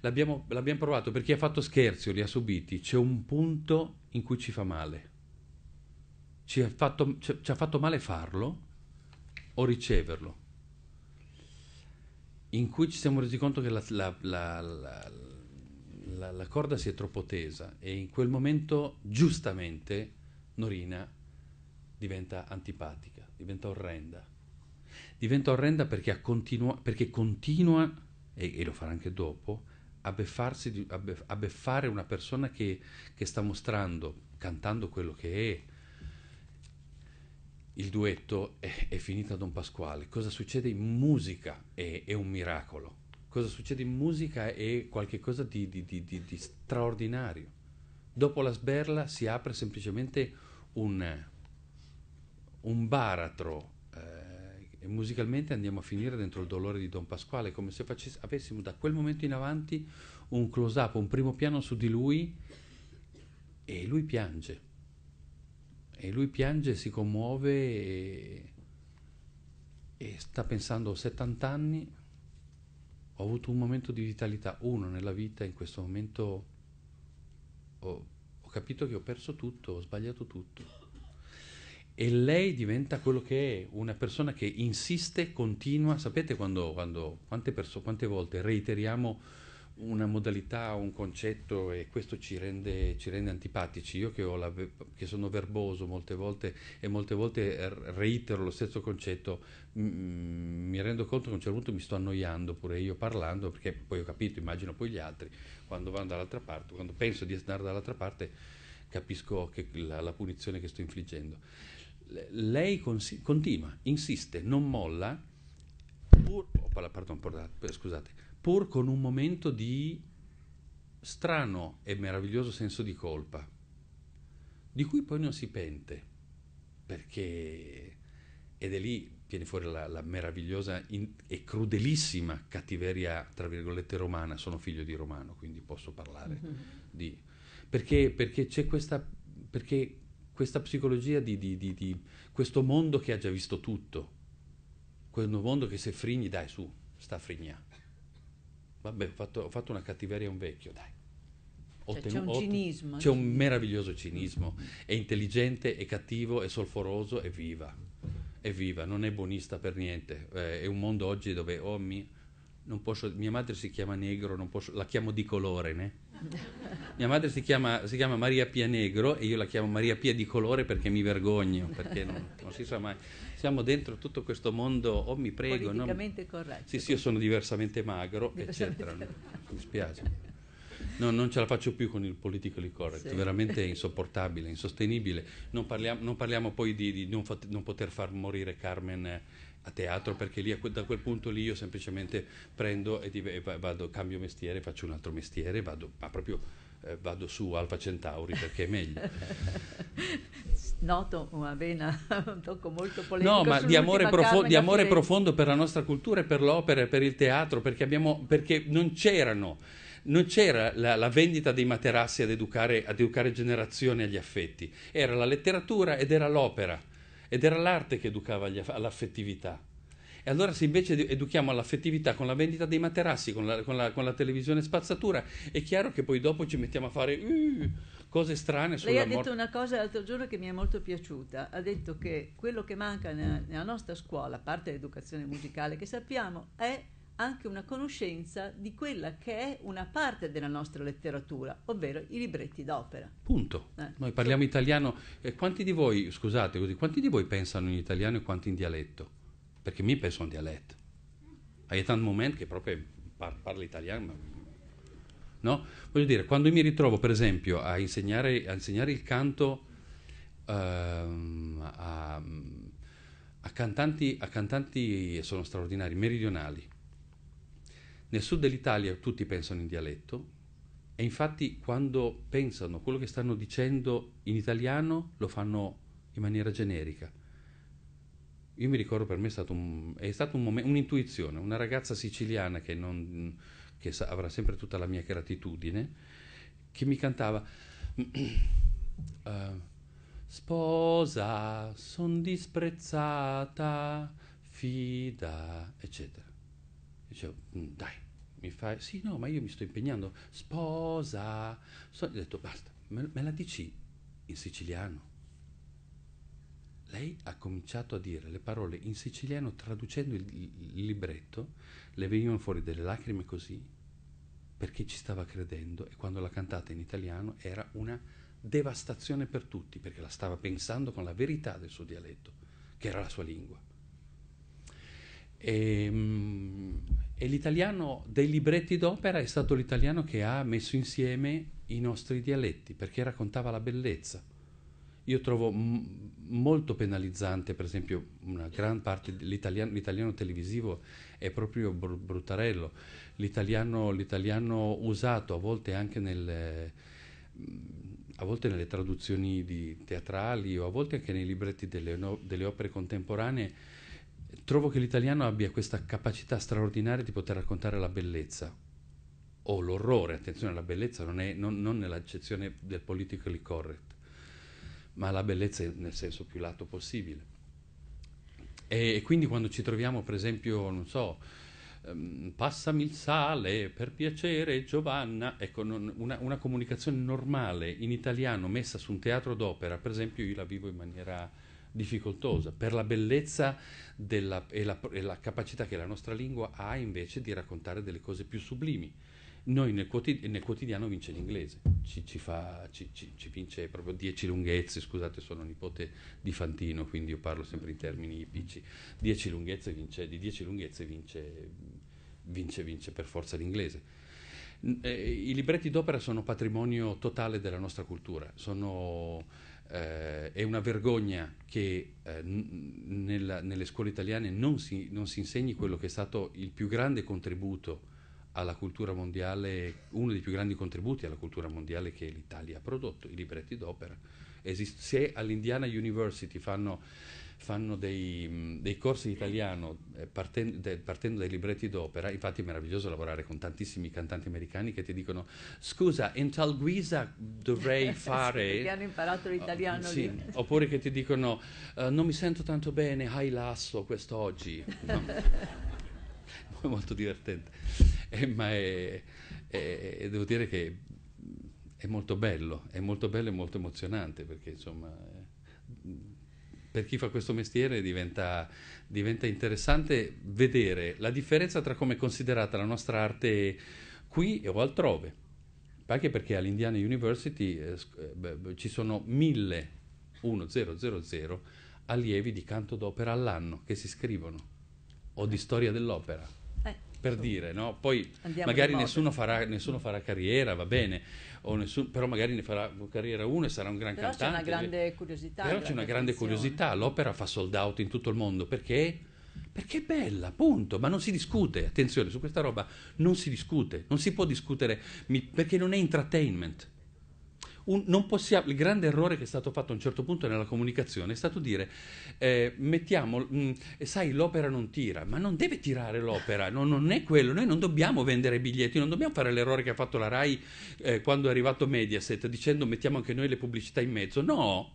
S2: l'abbiamo, l'abbiamo provato, per chi ha fatto scherzi o li ha subiti, c'è un punto in cui ci fa male. Ci ha fatto, ci, ci ha fatto male farlo o riceverlo. In cui ci siamo resi conto che la, la, la, la, la, corda si è troppo tesa e in quel momento giustamente Norina diventa antipatica, diventa orrenda. Diventa orrenda perché, continua, perché continua, e, e, lo farà anche dopo, a, beffarsi, a, beff, a beffare una persona che, che sta mostrando, cantando quello che è, il duetto è, è finito a Don Pasquale. Cosa succede in musica è, è un miracolo cosa succede in musica è qualcosa di, di, di, di, straordinario. Dopo la sberla si apre semplicemente un, un baratro eh, e musicalmente andiamo a finire dentro il dolore di Don Pasquale, come se facess- avessimo da quel momento in avanti un close-up, un primo piano su di lui e lui piange. E lui piange, si commuove e, e sta pensando ho 70 anni ho avuto un momento di vitalità, uno nella vita, in questo momento ho, ho capito che ho perso tutto, ho sbagliato tutto. E lei diventa quello che è, una persona che insiste, continua. Sapete quando, quando quante, perso- quante volte reiteriamo una modalità, un concetto e questo ci rende, ci rende antipatici. Io che, la, che, sono verboso molte volte e molte volte reitero lo stesso concetto, m- mi rendo conto che a un certo punto mi sto annoiando pure io parlando, perché poi ho capito, immagino poi gli altri, quando vanno dall'altra parte, quando penso di andare dall'altra parte, capisco la, la punizione che sto infliggendo. Lei cons- continua, insiste, non molla, pur, oh, pardon, scusate, pur con un momento di strano e meraviglioso senso di colpa, di cui poi non si pente, perché ed è lì viene fuori la, la meravigliosa in, e crudelissima cattiveria, tra virgolette, romana. Sono figlio di romano, quindi posso parlare mm-hmm. di... Perché, perché c'è questa... perché questa psicologia di, di, di, di, questo mondo che ha già visto tutto, questo mondo che se frigni, dai su, sta a frignare. Vabbè, ho fatto, ho fatto una cattiveria a un vecchio, dai.
S1: Cioè, c'è un cinismo.
S2: C'è un meraviglioso cinismo. È intelligente, è cattivo, è solforoso, è viva. È viva, non è buonista per niente. Eh, è un mondo oggi dove, oh, mi, posso, mia madre si chiama negro, posso, la chiamo di colore, né? Mia madre si chiama, si chiama, Maria Pia Negro e io la chiamo Maria Pia di colore perché mi vergogno, perché non, non si sa mai. Siamo dentro tutto questo mondo, oh mi prego.
S1: Politicamente no? corretto.
S2: Sì, sì, io sono diversamente magro, diversamente eccetera. Mi spiace. No, non ce la faccio più con il politically correct, sì. veramente insopportabile, insostenibile. Non parliamo, non parliamo poi di, di non, fat, non, poter far morire Carmen a teatro, perché lì, da quel punto lì io semplicemente prendo e, e vado, cambio mestiere, faccio un altro mestiere, vado, ma proprio eh, vado su Alfa Centauri perché è meglio.
S1: Noto una vena, un tocco molto polemico.
S2: No, ma di amore, profo- di amore profondo per la nostra cultura e per l'opera e per il teatro, perché, abbiamo, perché non c'erano non c'era la, la vendita dei materassi ad educare, ad educare generazioni agli affetti, era la letteratura ed era l'opera, ed era l'arte che educava agli, all'affettività. E allora se invece educhiamo all'affettività con la vendita dei materassi, con la, con la, con la televisione spazzatura, è chiaro che poi dopo ci mettiamo a fare uh, cose strane
S1: sulla Lei ha detto mor- una cosa l'altro giorno che mi è molto piaciuta, ha detto che quello che manca nella, nella nostra scuola, a parte l'educazione musicale che sappiamo, è anche una conoscenza di quella che è una parte della nostra letteratura, ovvero i libretti d'opera.
S2: Punto. Eh. Noi parliamo italiano. Eh, quanti di voi, scusate così, quanti di voi pensano in italiano e quanti in dialetto? Perché mi penso in dialetto. Hai tanti momenti che proprio par- parlo italiano, ma... No? Voglio dire, quando mi ritrovo, per esempio, a insegnare, a insegnare il canto ehm, a, a, cantanti, a cantanti, sono straordinari, meridionali, nel sud dell'Italia tutti pensano in dialetto e infatti quando pensano quello che stanno dicendo in italiano lo fanno in maniera generica. Io mi ricordo per me è stato un, è stato un momento, un'intuizione, una ragazza siciliana che, non, che sa, avrà sempre tutta la mia gratitudine, che mi cantava uh, Sposa, son disprezzata, fida, eccetera. Dicevo, mm, dai, mi fa, sì, no, ma io mi sto impegnando, sposa. Ho detto, basta, me, me la dici in siciliano. Lei ha cominciato a dire le parole in siciliano traducendo il, il libretto, le venivano fuori delle lacrime così, perché ci stava credendo e quando l'ha cantata in italiano era una devastazione per tutti, perché la stava pensando con la verità del suo dialetto, che era la sua lingua. E, ehm, e l'italiano dei libretti d'opera è stato l'italiano che ha messo insieme i nostri dialetti perché raccontava la bellezza. Io trovo m- molto penalizzante, per esempio, una gran parte dell'italiano l'italiano televisivo è proprio br- bruttarello. L'italiano, l'italiano, usato a volte anche nelle, a volte nelle traduzioni teatrali o a volte anche nei libretti delle, no, delle opere contemporanee trovo che l'italiano abbia questa capacità straordinaria di poter raccontare la bellezza o l'orrore, attenzione, la bellezza non è non, non nell'accezione del politically correct, ma la bellezza nel senso più lato possibile. E, e quindi quando ci troviamo, per esempio, non so, um, passami il sale per piacere Giovanna, ecco, non, una, una comunicazione normale in italiano messa su un teatro d'opera, per esempio, io la vivo in maniera difficoltosa, per la bellezza della, e, la, e, la, capacità che la nostra lingua ha invece di raccontare delle cose più sublimi. Noi nel, quotid- nel quotidiano vince l'inglese, ci, ci, fa, ci, ci, vince proprio dieci lunghezze, scusate sono nipote di Fantino, quindi io parlo sempre in termini ipici, dieci lunghezze vince, di dieci lunghezze vince, vince, vince per forza l'inglese. Eh, I libretti d'opera sono patrimonio totale della nostra cultura, sono eh, è una vergogna che eh, nella, nelle scuole italiane non si, non si, insegni quello che è stato il più grande contributo alla cultura mondiale, uno dei più grandi contributi alla cultura mondiale che l'Italia ha prodotto, i libretti d'opera. Esist- se all'Indiana University fanno fanno dei, dei corsi di italiano eh, partendo, de, partendo, dai libretti d'opera, infatti è meraviglioso lavorare con tantissimi cantanti americani che ti dicono scusa, in tal guisa dovrei fare...
S1: sì, hanno imparato l'italiano
S2: uh, sì,
S1: lì.
S2: Oppure che ti dicono uh, non mi sento tanto bene, hai l'asso quest'oggi. No. è molto divertente, eh, ma è, è, è, devo dire che è molto bello, è molto bello e molto emozionante perché insomma per chi fa questo mestiere diventa, diventa, interessante vedere la differenza tra come è considerata la nostra arte qui o altrove. Anche perché all'Indiana University eh, beh, ci sono 1100 allievi di canto d'opera all'anno che si iscrivono o di storia dell'opera
S1: Eh,
S2: per
S1: insomma,
S2: dire, no? Poi
S1: Andiamo
S2: magari nessuno farà, nessuno farà carriera, va bene, o nessun- però magari ne farà carriera uno e sarà un gran
S1: Però c'è
S2: cantante.
S1: una grande curiosità.
S2: Però c'è una grande
S1: attenzione.
S2: curiosità, l'opera fa sold out in tutto il mondo perché? Perché è bella, punto, ma non si discute, attenzione, su questa roba non si discute, non si può discutere mi- perché non è entertainment. Un- possiamo- il grande errore che è stato fatto a un certo punto nella comunicazione è stato dire eh, mettiamo, mh, sai l'opera non tira, ma non deve tirare l'opera, no- non è quello, noi non dobbiamo vendere biglietti, non dobbiamo fare l'errore che ha fatto la RAI eh, quando è arrivato Mediaset dicendo mettiamo anche noi le pubblicità in mezzo, no,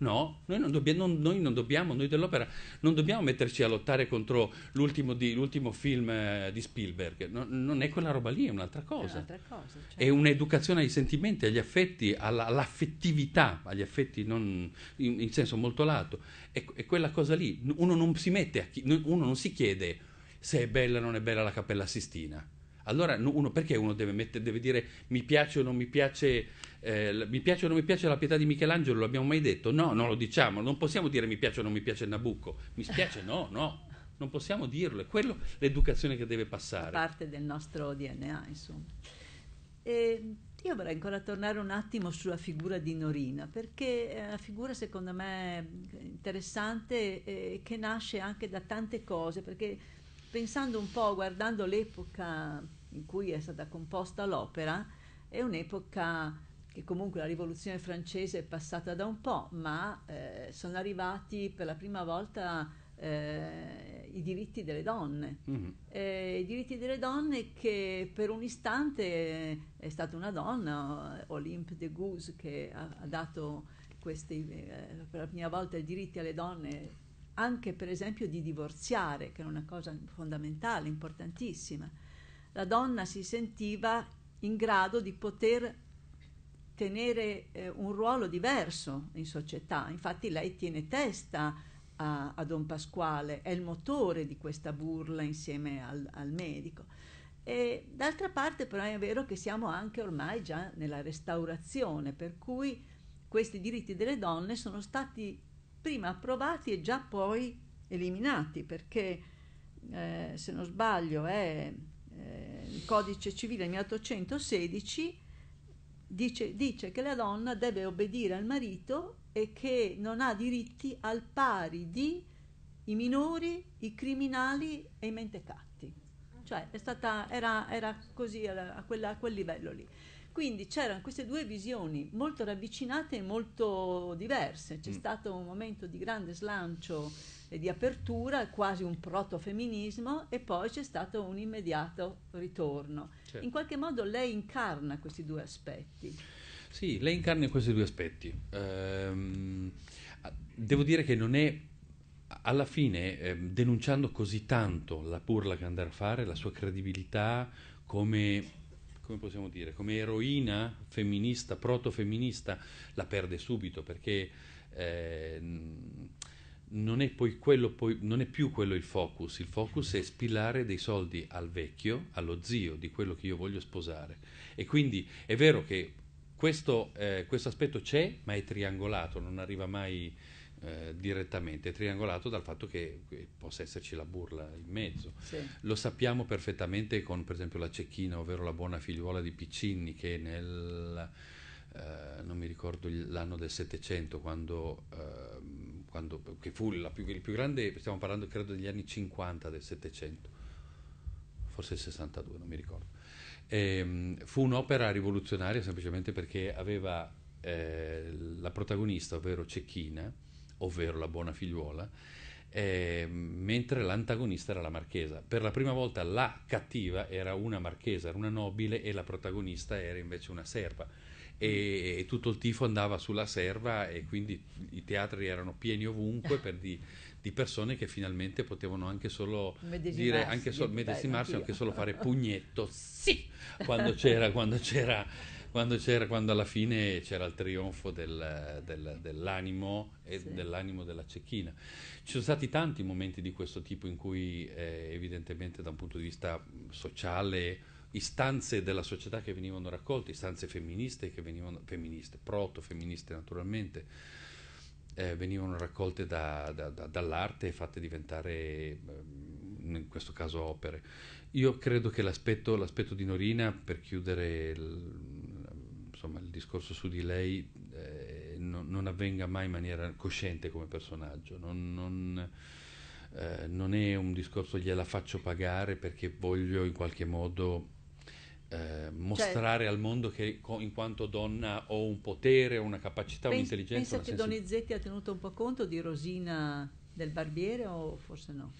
S2: no, noi non, dobbia- non- noi non dobbiamo, noi dell'opera non dobbiamo metterci a lottare contro l'ultimo, di- l'ultimo film eh, di Spielberg, No- non è quella roba lì, è un'altra
S1: È
S2: cosa.
S1: un'altra cosa. cioè.
S2: È un'educazione ai sentimenti, agli affetti, alla- all'affettività, agli affetti non, in, in senso molto lato. È, è quella cosa lì. Uno non si mette a chi- uno non si chiede se è bella o non è bella la Cappella Sistina. Allora no- uno, perché uno deve, mettere- deve dire mi piace o non mi piace, eh, mi piace o non mi piace la pietà di Michelangelo, l'abbiamo mai detto? No, non lo diciamo, non possiamo dire mi piace o non mi piace Nabucco. Mi spiace, no, no, non possiamo dirlo, è quello l'educazione che deve passare.
S1: parte del nostro DNA, insomma. E io vorrei ancora tornare un attimo sulla figura di Norina, perché è una figura secondo me interessante e che nasce anche da tante cose, perché pensando un po', guardando l'epoca in cui è stata composta l'opera, è un'epoca che comunque la rivoluzione francese è passata da un po', ma eh, sono arrivati per la prima volta eh, i diritti delle donne
S2: Mhm.
S1: eh, i diritti delle donne che per un istante eh, è stata una donna, Olympe de Gouges, che ha, ha dato questi, eh, per la prima volta i diritti alle donne, anche per esempio di divorziare, che è una cosa fondamentale, importantissima. La donna si sentiva in grado di poter tenere eh, un ruolo diverso in società, infatti lei tiene testa a, a Don Pasquale, è il motore di questa burla insieme al, al medico. E d'altra parte però è vero che siamo anche ormai già nella restaurazione, per cui questi diritti delle donne sono stati prima approvati e già poi eliminati, perché eh, se non sbaglio è eh, il codice civile 1816 dice, dice che la donna deve obbedire al marito e che non ha diritti al pari di i minori, i criminali e i mentecatti. Cioè è stata, era, era così a, quella- a quel livello lì. Quindi c'erano queste due visioni molto ravvicinate e molto diverse. C'è
S2: Mm.
S1: stato un momento di grande slancio e di apertura, quasi un protofemminismo, e poi c'è stato un immediato ritorno.
S2: Certo.
S1: In qualche modo lei incarna questi due aspetti.
S2: Sì, lei incarna questi due aspetti. Ehm, devo dire che non è, alla fine, ehm, denunciando così tanto la burla che andrà a fare, la sua credibilità come, come possiamo dire, come eroina femminista, proto-femminista, la perde subito perché ehm, non è, poi quello, poi, non è più quello il focus, il focus è spillare dei soldi al vecchio, allo zio di quello che io voglio sposare. E quindi è vero che questo, eh, questo aspetto c'è, ma è triangolato, non arriva mai eh, direttamente, è triangolato dal fatto che eh, possa esserci la burla in mezzo.
S1: Sì.
S2: Lo sappiamo perfettamente con, per esempio, la Cecchina, ovvero la buona figliuola di Piccinni, che nel, eh, non mi ricordo l'anno del Settecento, quando, ehm, quando- che fu la più, il più grande, stiamo parlando credo degli anni 50 del Settecento, forse il 62, non mi ricordo. E, fu un'opera rivoluzionaria semplicemente perché aveva eh, la protagonista, ovvero Cecchina, ovvero la buona figliuola, eh, mentre l'antagonista era la marchesa. Per la prima volta la cattiva era una marchesa, era una nobile e la protagonista era invece una serva. E, e tutto il tifo andava sulla serva e quindi i teatri erano pieni ovunque per di, di persone che finalmente potevano anche solo dire anche solo medesimarsi, anche solo fare pugnetto, sì, quando c'era, quando c'era quando, c'era, quando alla fine c'era il trionfo del, del, dell'animo e sì. dell'animo della cecchina. Ci sono stati tanti momenti di questo tipo in cui eh, evidentemente da un punto di vista sociale istanze della società che venivano raccolte, istanze femministe che venivano femministe, proto-femministe naturalmente, eh, venivano raccolte da, da, da, dall'arte e fatte diventare eh, in questo caso opere. Io credo che l'aspetto, l'aspetto di Norina, per chiudere il, insomma, il discorso su di lei eh, non, non, avvenga mai in maniera cosciente come personaggio, non, non, eh, non, è un discorso gliela faccio pagare perché voglio in qualche modo eh, mostrare cioè, al mondo che in quanto donna ho un potere, una capacità, pens- un'intelligenza.
S1: Pensa che senso... Donizetti ha tenuto un po' conto di Rosina del Barbiere o forse no?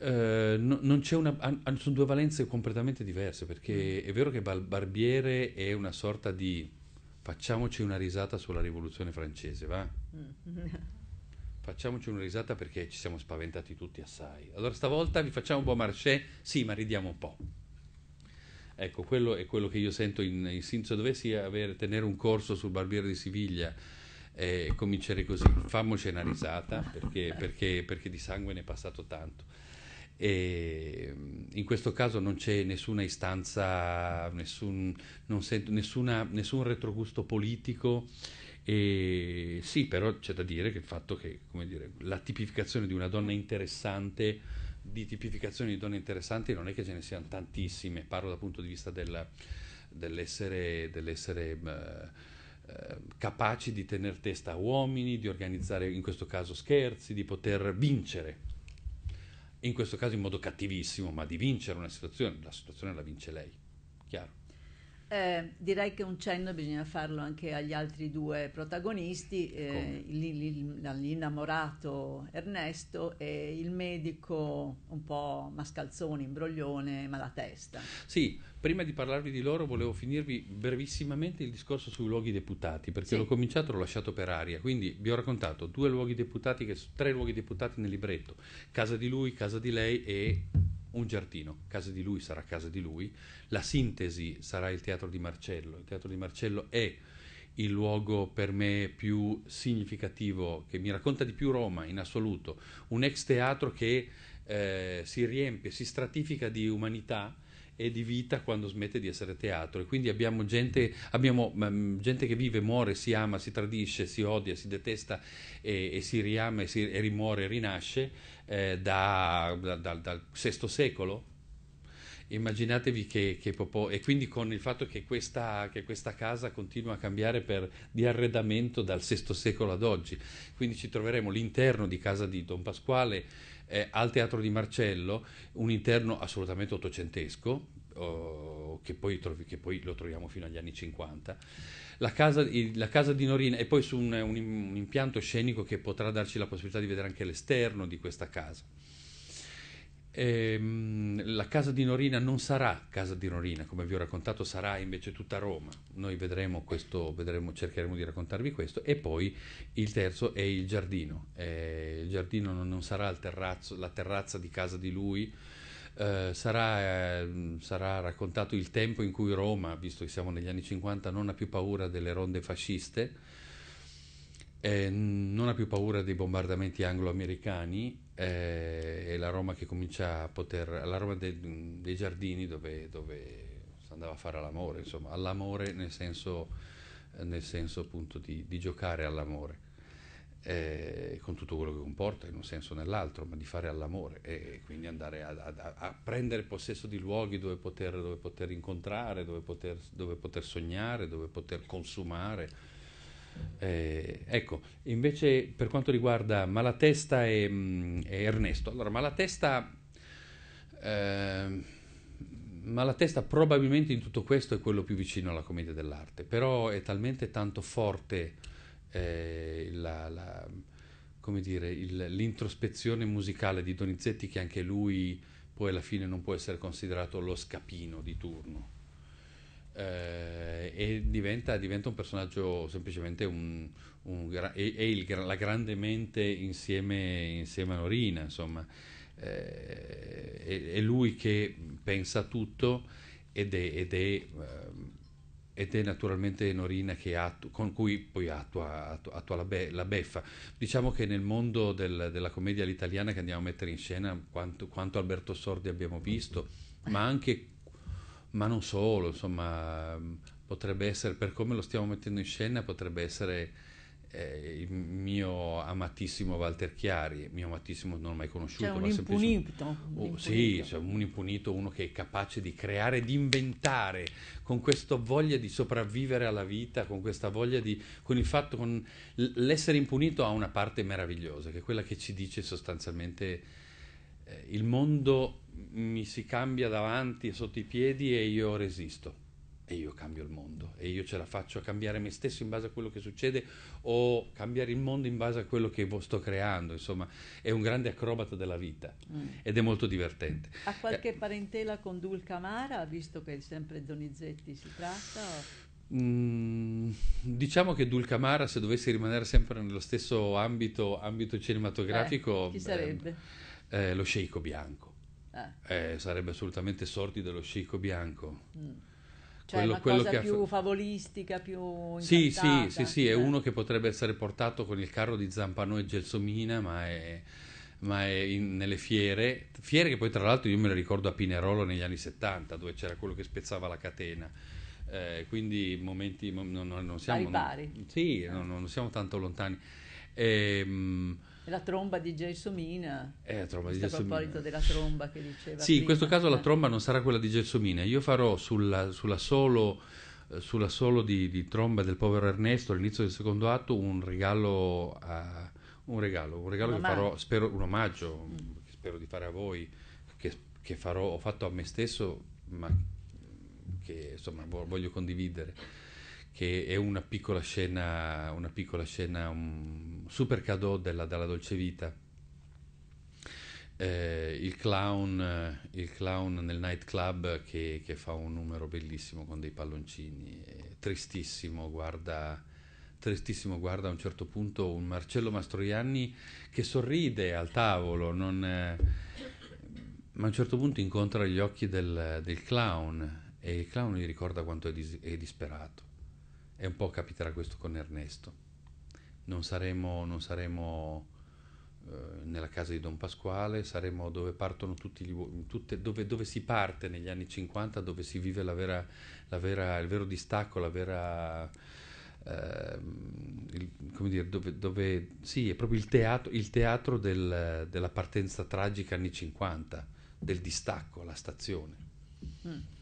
S2: Uh, no, non c'è una, sono due valenze completamente diverse perché mm. è vero che Barbiere è una sorta di facciamoci una risata sulla rivoluzione francese, va? Mm. facciamoci una risata perché ci siamo spaventati tutti assai. Allora stavolta vi facciamo un buon marché? Sì, ma ridiamo un po'. Ecco, quello è quello che io sento in, in Se dovessi avere, tenere un corso sul Barbiere di Siviglia e eh, comincerei così, fammoci una risata perché, perché, perché di sangue ne è passato tanto e in questo caso non c'è nessuna istanza, nessun, nessuna, nessun retrogusto politico. E sì, però c'è da dire che il fatto che dire, la tipificazione di una donna interessante, di tipificazioni di donne interessanti non è che ce ne siano tantissime, parlo dal punto di vista del, dell'essere, dell'essere eh, eh, capaci di tenere testa a uomini, di organizzare in questo caso scherzi, di poter vincere in questo caso in modo cattivissimo, ma di vincere una situazione, la situazione la vince lei, chiaro.
S1: Eh, direi che un cenno bisogna farlo anche agli altri due protagonisti, eh, l'innamorato Ernesto e il medico un po' mascalzone, imbroglione, malatesta.
S2: Sì, prima di parlarvi di loro volevo finirvi brevissimamente il discorso sui luoghi deputati, perché sì. l'ho cominciato e l'ho lasciato per aria, quindi vi ho raccontato due luoghi deputati, che, tre luoghi deputati nel libretto, casa di lui, casa di lei e un giardino, casa di lui sarà casa di lui, la sintesi sarà il teatro di Marcello, il teatro di Marcello è il luogo per me più significativo, che mi racconta di più Roma in assoluto, un ex teatro che eh, si riempie, si stratifica di umanità e di vita quando smette di essere teatro e quindi abbiamo gente, abbiamo, um, gente che vive, muore, si ama, si tradisce, si odia, si detesta e, e si riama e, si, e rimuore e rinasce eh, da, da, da, dal VI secolo. Immaginatevi che, che Popò, e quindi con il fatto che questa, che questa, casa continua a cambiare per, di arredamento dal VI secolo ad oggi, quindi ci troveremo l'interno di casa di Don Pasquale eh, al Teatro di Marcello, un interno assolutamente ottocentesco, oh, che, poi trovi, che, poi lo troviamo fino agli anni 50 la casa, la casa di Norina e poi su un, un, un, impianto scenico che potrà darci la possibilità di vedere anche l'esterno di questa casa. Ehm, la casa di Norina non sarà casa di Norina, come vi ho raccontato, sarà invece tutta Roma. Noi vedremo questo, vedremo, cercheremo di raccontarvi questo. E poi il terzo è il giardino. Eh, il giardino non, non sarà terrazzo, la terrazza di casa di lui, eh, sarà, eh, sarà, raccontato il tempo in cui Roma, visto che siamo negli anni 50, non ha più paura delle ronde fasciste, eh, non ha più paura dei bombardamenti anglo-americani, eh, è la Roma che comincia a poter, la Roma de, dei giardini dove, dove, si andava a fare l'amore, insomma, all'amore nel senso, nel senso appunto di, di giocare all'amore eh, con tutto quello che comporta in un senso o nell'altro, ma di fare all'amore e quindi andare a, a, a prendere possesso di luoghi dove poter, dove poter incontrare, dove poter, dove poter, sognare, dove poter consumare. Eh, ecco, invece per quanto riguarda Malatesta e, mm, e Ernesto, allora Malatesta... Eh, ma la testa probabilmente in tutto questo è quello più vicino alla commedia dell'arte, però è talmente tanto forte eh, la, la, dire, il, l'introspezione musicale di Donizetti che anche lui poi alla fine non può essere considerato lo scapino di turno. Eh, e diventa, diventa, un personaggio semplicemente un, un è, è il, la grande mente insieme, insieme a Norina, insomma eh, è, è, lui che pensa tutto ed è, ed è, ehm, ed è naturalmente Norina attua, con cui poi attua, attua, attua la, be, la, beffa. Diciamo che nel mondo del, della commedia all'italiana che andiamo a mettere in scena, quanto, quanto Alberto Sordi abbiamo visto, ma anche, ma non solo, insomma, potrebbe essere, per come lo stiamo mettendo in scena, potrebbe essere eh, il mio amatissimo Walter Chiari, mio amatissimo non l'ho mai conosciuto.
S1: Cioè un impunito. Un
S2: oh, impunito. Sì, cioè un impunito, uno che è capace di creare, di inventare, con questa voglia di sopravvivere alla vita, con questa voglia di... con il fatto, con l'essere impunito ha una parte meravigliosa, che è quella che ci dice sostanzialmente eh, il mondo mi si cambia davanti, sotto i piedi e io resisto e io cambio il mondo e io ce la faccio a cambiare me stesso in base a quello che succede o cambiare il mondo in base a quello che sto creando, insomma è un grande acrobata della vita mm. ed è molto divertente.
S1: Ha qualche eh, parentela con Dulca Mara, visto che è sempre Donizetti si tratta?
S2: Mm, diciamo che Dulcamara, se dovesse rimanere sempre nello stesso ambito, ambito cinematografico,
S1: eh, chi sarebbe?
S2: Eh, lo sceicco bianco. Eh. sarebbe assolutamente sortido lo sceicco bianco. Mm
S1: cioè quello, una quello cosa più fa... favolistica, più
S2: Sì, sì, sì, sì, è eh. uno che potrebbe essere portato con il carro di Zampano e Gelsomina, ma è, ma è in, nelle fiere, fiere che poi tra l'altro io me le ricordo a Pinerolo negli anni 70, dove c'era quello che spezzava la catena. Eh, quindi momenti non, non, siamo
S1: non,
S2: sì, non, non, siamo tanto lontani.
S1: Ehm, la tromba di Gelsomina.
S2: Eh, tromba
S1: di
S2: Gelsomina.
S1: A proposito della tromba che diceva.
S2: Sì, prima. in questo caso la eh. tromba non sarà quella di Gelsomina. Io farò sulla, sulla solo, eh, sulla solo di, di, tromba del povero Ernesto all'inizio del secondo atto un regalo, a, un regalo, un regalo un che farò, spero, un omaggio mm. che spero di fare a voi, che, che farò, ho fatto a me stesso, ma che insomma voglio condividere che è una piccola scena, una piccola scena, un super cadeau della, della dolce vita. Eh, il, clown, il clown nel nightclub che, che fa un numero bellissimo con dei palloncini, tristissimo, guarda, tristissimo, guarda a un certo punto un Marcello Mastroianni che sorride al tavolo, non, eh, ma a un certo punto incontra gli occhi del, del, clown e il clown gli ricorda quanto è, dis- è disperato e un po' capiterà questo con Ernesto. Non saremo, non saremo eh, nella casa di Don Pasquale, saremo dove partono tutti gli tutte, dove, dove, si parte negli anni 50, dove si vive la vera, la vera, il vero distacco, la vera... Eh, il, come dire, dove, dove, sì, è proprio il teatro, il teatro del, della partenza tragica anni 50, del distacco, la stazione. Mm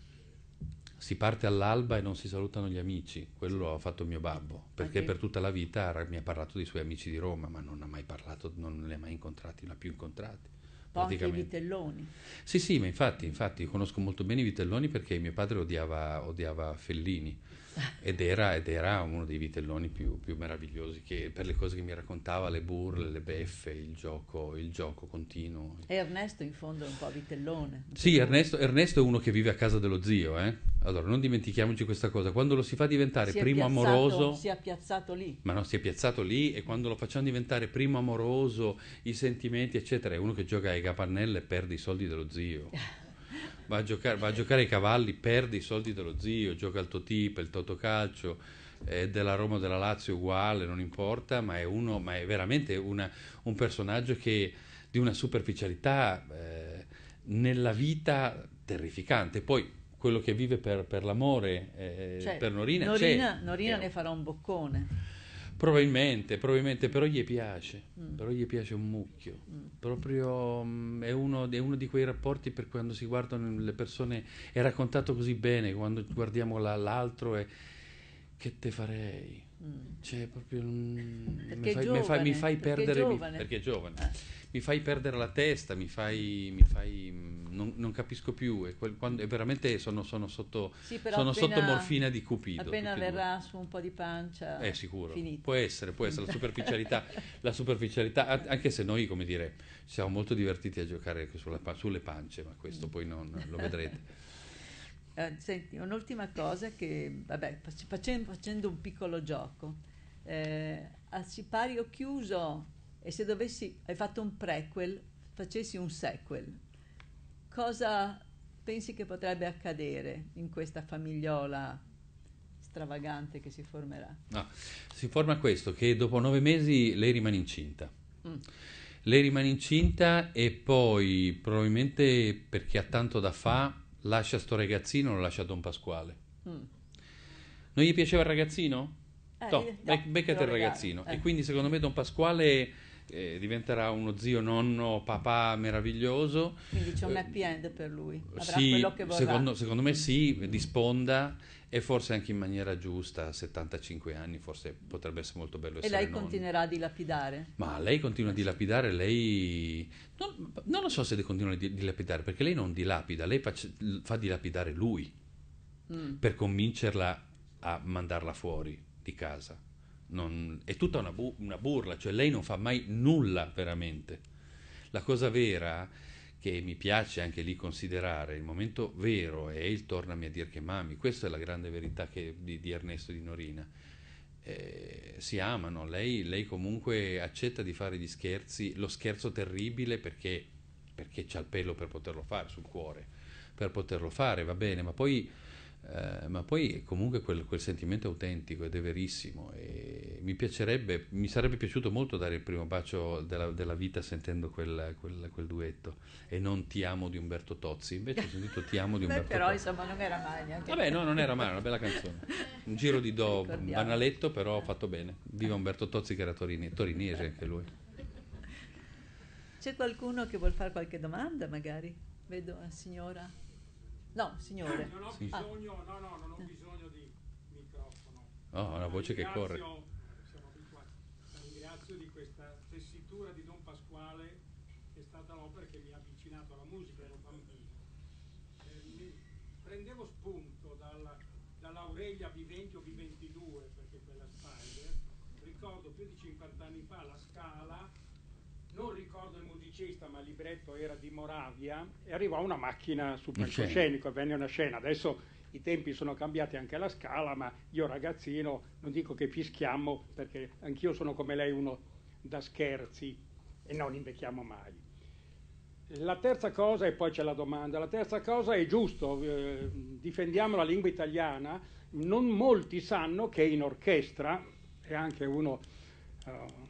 S2: si parte all'alba e non si salutano gli amici, quello ha fatto mio babbo, perché okay. per tutta la vita mi ha parlato dei suoi amici di Roma, ma non ha mai parlato, non li ha mai incontrati, non ha più incontrati.
S1: Anche i vitelloni.
S2: Sì, sì, ma infatti, infatti conosco molto bene i vitelloni perché mio padre odiava, odiava Fellini ed era, ed era, uno dei vitelloni più, più, meravigliosi che, per le cose che mi raccontava, le burle, le beffe, il gioco, il gioco continuo.
S1: E Ernesto in fondo è un po' vitellone.
S2: Sì, Ernesto, Ernesto, è uno che vive a casa dello zio. Eh? Allora, non dimentichiamoci questa cosa, quando lo si fa diventare si primo
S1: piazzato,
S2: amoroso...
S1: Si è piazzato lì.
S2: Ma no, si è piazzato lì e quando lo facciamo diventare primo amoroso, i sentimenti, eccetera, è uno che gioca ai capannelle e perde i soldi dello zio. va a giocare, va a giocare ai cavalli, perde i soldi dello zio, gioca al Totip, il Totocalcio, è della Roma o della Lazio uguale, non importa, ma è, uno, ma è veramente una, un personaggio che di una superficialità eh, nella vita terrificante. Poi quello che vive per, per l'amore, eh, cioè, per Norina,
S1: Norina, Norina ne farà un boccone.
S2: Probabilmente, probabilmente, però gli piace, mm. però gli piace un mucchio. Mm. Proprio mm, è, uno, è, uno, di quei rapporti per quando si guardano le persone, è raccontato così bene, quando guardiamo la, l'altro e che te farei? Mm. Cioè, proprio mi fai,
S1: giovane,
S2: mi, fai, mi fai
S1: perché
S2: perdere,
S1: giovane.
S2: Mi, perché è giovane. Eh. Mi fai perdere la testa, mi fai, mi fai non, non capisco più e, quel, quando, e veramente sono, sono, sotto,
S1: Sì, però
S2: sono
S1: appena-
S2: sotto morfina di Cupido.
S1: Appena verrà su un po' di pancia,
S2: È sicuro,
S1: finito.
S2: può essere, può essere la superficialità, la superficialità, anche se noi, come dire, siamo molto divertiti a giocare sulla pa- sulle pance, ma questo poi non lo vedrete.
S1: Eh, senti, un'ultima cosa che, vabbè, fac- facendo, facendo un piccolo gioco, eh, a sipario chiuso e se dovessi, hai fatto un prequel, facessi un sequel, cosa pensi che potrebbe accadere in questa famigliola stravagante che si formerà?
S2: No, si forma questo, che dopo nove mesi lei rimane incinta.
S1: Mm.
S2: Lei rimane incinta e poi, probabilmente perché ha tanto da fa, lascia sto ragazzino, lo lascia Don Pasquale.
S1: Mm.
S2: Non gli piaceva il ragazzino?
S1: Eh,
S2: No,
S1: no,
S2: bec- beccate
S1: te
S2: il ragazzino.
S1: eh.
S2: E quindi secondo me Don Pasquale eh, diventerà uno zio, nonno, papà meraviglioso.
S1: Quindi c'è un
S2: Eh,
S1: happy end per lui, avrà
S2: Sì,
S1: quello che vorrà.
S2: secondo, secondo me sì, di sponda e forse anche in maniera giusta, a 75 anni forse potrebbe essere molto bello
S1: e
S2: essere
S1: lei
S2: nonno.
S1: continuerà a dilapidare?
S2: Ma lei continua a dilapidare, lei... Non, non lo so se continua a di- dilapidare, perché lei non dilapida, lei face- fa dilapidare lui
S1: Mm.
S2: per convincerla a mandarla fuori di casa. Non- è tutta una, bu- una burla, cioè lei non fa mai nulla veramente. La cosa vera che mi piace anche lì considerare, il momento vero è il tornami a dire che mami, questa è la grande verità che- di, di Ernesto e di Norina. Eh, si amano, lei, lei comunque accetta di fare gli scherzi, lo scherzo terribile perché, perché c'ha il pelo per poterlo fare sul cuore, per poterlo fare, va bene, ma poi, eh, ma poi comunque quel, quel sentimento è autentico ed è verissimo e mi piacerebbe, mi sarebbe piaciuto molto dare il primo bacio della, della vita sentendo quel, quel- quel duetto e non Ti amo di Umberto Tozzi, invece ho sentito Ti amo di
S1: Beh,
S2: Umberto
S1: però
S2: Tozzi.
S1: insomma non era mai neanche...
S2: Vabbè, no, non era male, una bella canzone. Un giro di do banaletto, però fatto bene. Viva Umberto Tozzi che era torini- torinese anche lui.
S1: C'è qualcuno che vuol fare qualche domanda magari? Vedo una signora. No, signore.
S3: Non ho
S2: Sì.
S3: bisogno, no, no, non ho bisogno di microfono.
S2: Oh, una voce che
S3: Ringrazio-
S2: corre.
S3: Siamo abituati. Ringrazio di questa tessitura di Don Pasquale che è stata l'opera che mi ha avvicinato alla musica, ero bambino. Eh, prendevo spunto dalla, dall'Aurelia Viventi o Viventidue, perché quella Spider, ricordo più di 50 anni fa la Scala, non ricordo il musicista, ma il libretto era di Moravia, e arrivò una macchina sul palcoscenico, venne una scena. Adesso i tempi sono cambiati anche alla scala, ma io ragazzino non dico che fischiamo, perché anch'io sono come lei uno da scherzi e non invecchiamo mai. La terza cosa, e poi c'è la domanda, la terza cosa è giusto, eh, difendiamo la lingua italiana, non molti sanno che in orchestra, e anche uno eh,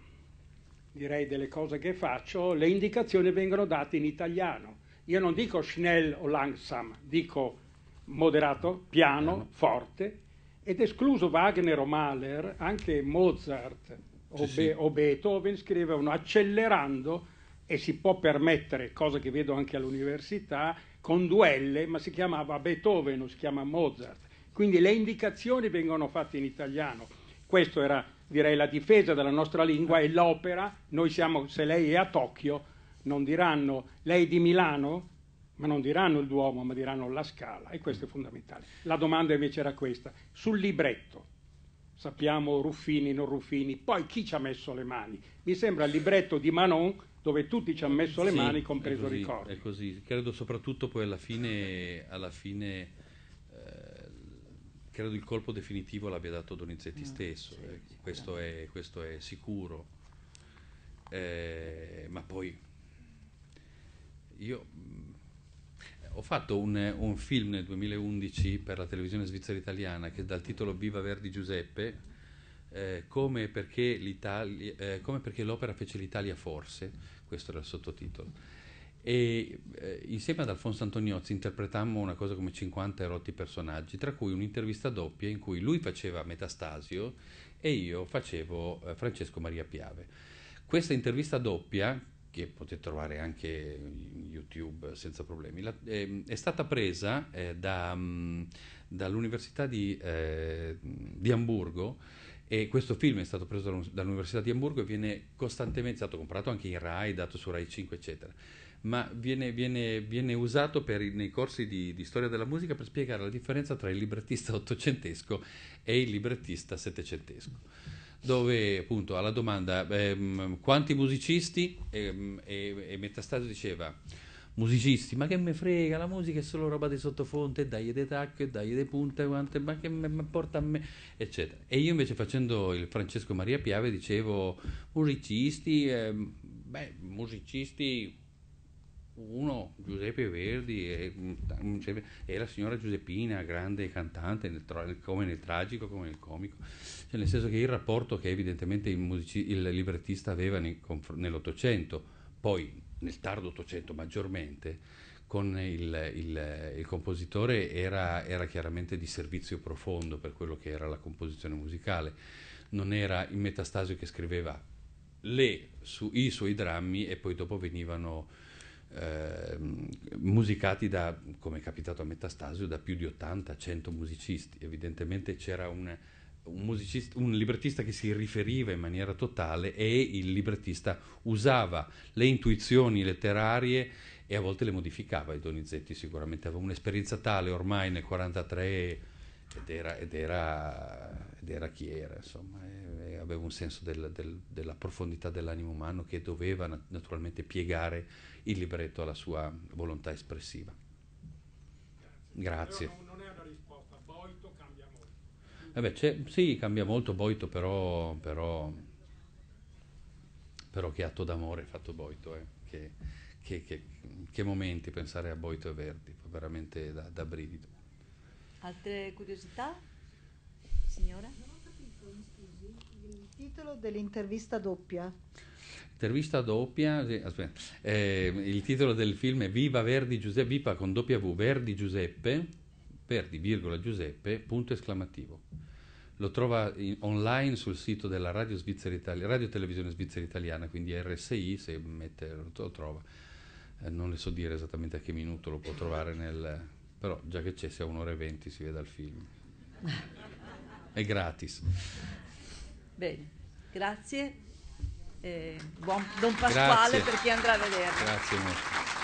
S3: direi delle cose che faccio, le indicazioni vengono date in italiano. Io non dico schnell o langsam, dico moderato, piano, forte, ed escluso Wagner o Mahler, anche Mozart o,
S2: Sì,
S3: Be- o Beethoven scrivevano accelerando e si può permettere, cosa che vedo anche all'università, con duelle, ma si chiamava Beethoven, non si chiama Mozart. Quindi le indicazioni vengono fatte in italiano. Questo era, direi, la difesa della nostra lingua e l'opera. Noi siamo, se lei è a Tokyo, non diranno lei di Milano, ma non diranno il Duomo, ma diranno la Scala. E questo è fondamentale. La domanda invece era questa. Sul libretto, sappiamo Ruffini, non Ruffini, poi chi ci ha messo le mani? Mi sembra il libretto di Manon, dove tutti ci hanno messo le
S2: Sì,
S3: mani, compreso
S2: così,
S3: Ricordi.
S2: È così, credo soprattutto poi alla fine, alla fine credo il colpo definitivo l'abbia dato Donizetti
S1: Mm,
S2: stesso,
S1: sì,
S2: eh, questo, è, questo è sicuro. Eh, ma poi io mh, ho fatto un, un film nel 2011 per la televisione svizzera italiana che dal titolo Viva Verdi Giuseppe, eh, come, perché eh, come perché l'opera fece l'Italia forse, questo era il sottotitolo. E eh, insieme ad Alfonso Antoniozzi interpretammo una cosa come 50 erotti personaggi, tra cui un'intervista doppia in cui lui faceva Metastasio e io facevo eh, Francesco Maria Piave. Questa intervista doppia, che potete trovare anche in YouTube senza problemi, la- ehm, è stata presa eh, da, mm, dall'Università di, eh, di Amburgo e questo film è stato preso dall'Università di Amburgo e viene costantemente stato comprato anche in Rai, dato su Rai 5, eccetera. Ma viene, viene, viene usato per, nei corsi di, di, storia della musica per spiegare la differenza tra il librettista ottocentesco e il librettista settecentesco. Dove appunto alla domanda ehm, quanti musicisti ehm, e, e Metastasio diceva musicisti, ma che me frega, la musica è solo roba di sottofonte, dai dei tacche, dai dei punte, quante, ma che me porta a me, eccetera. E io invece facendo il Francesco Maria Piave dicevo musicisti, eh, beh, musicisti uno Giuseppe Verdi e, e, la signora Giuseppina, grande cantante, nel, come nel tragico come nel comico, cioè, nel senso che il rapporto che evidentemente il, musici, il librettista aveva nei, nell'Ottocento, poi nel tardo Ottocento maggiormente, con il, il, il compositore era, era, chiaramente di servizio profondo per quello che era la composizione musicale, non era il Metastasio che scriveva le, su, i suoi drammi e poi dopo venivano eh, musicati da, come è capitato a Metastasio, da più di 80-100 musicisti. Evidentemente c'era un, un, un, librettista che si riferiva in maniera totale e il librettista usava le intuizioni letterarie e a volte le modificava. E Donizetti sicuramente aveva un'esperienza tale ormai nel 1943 ed era, ed era, ed era chi era, insomma, e, e aveva un senso del, del, della profondità dell'animo umano che doveva naturalmente piegare il libretto alla sua volontà espressiva. Grazie.
S3: Non, non è una risposta, Boito cambia molto.
S2: Vabbè, sì, cambia molto Boito, però, però, però che atto d'amore ha fatto Boito, eh? che, che, che, che, momenti pensare a Boito e Verdi, veramente da, da brivido.
S1: Altre curiosità, signora?
S4: Non ho capito, mi scusi, il titolo dell'intervista doppia.
S2: Intervista doppia, sì, eh, il titolo del film è Viva Verdi Giuseppe, Viva con W, Verdi Giuseppe, Verdi, virgola Giuseppe, punto esclamativo. Lo trova in, online sul sito della Radio, Svizzera Italia, Radio Televisione Svizzera Italiana, quindi RSI, se mette, lo, trova. Eh, non le so dire esattamente a che minuto lo può trovare nel... però già che c'è, se a un'ora e venti si vede al film. È gratis.
S1: Bene, grazie buon Don Pasquale Grazie. per chi andrà a vederlo.
S2: Grazie molto.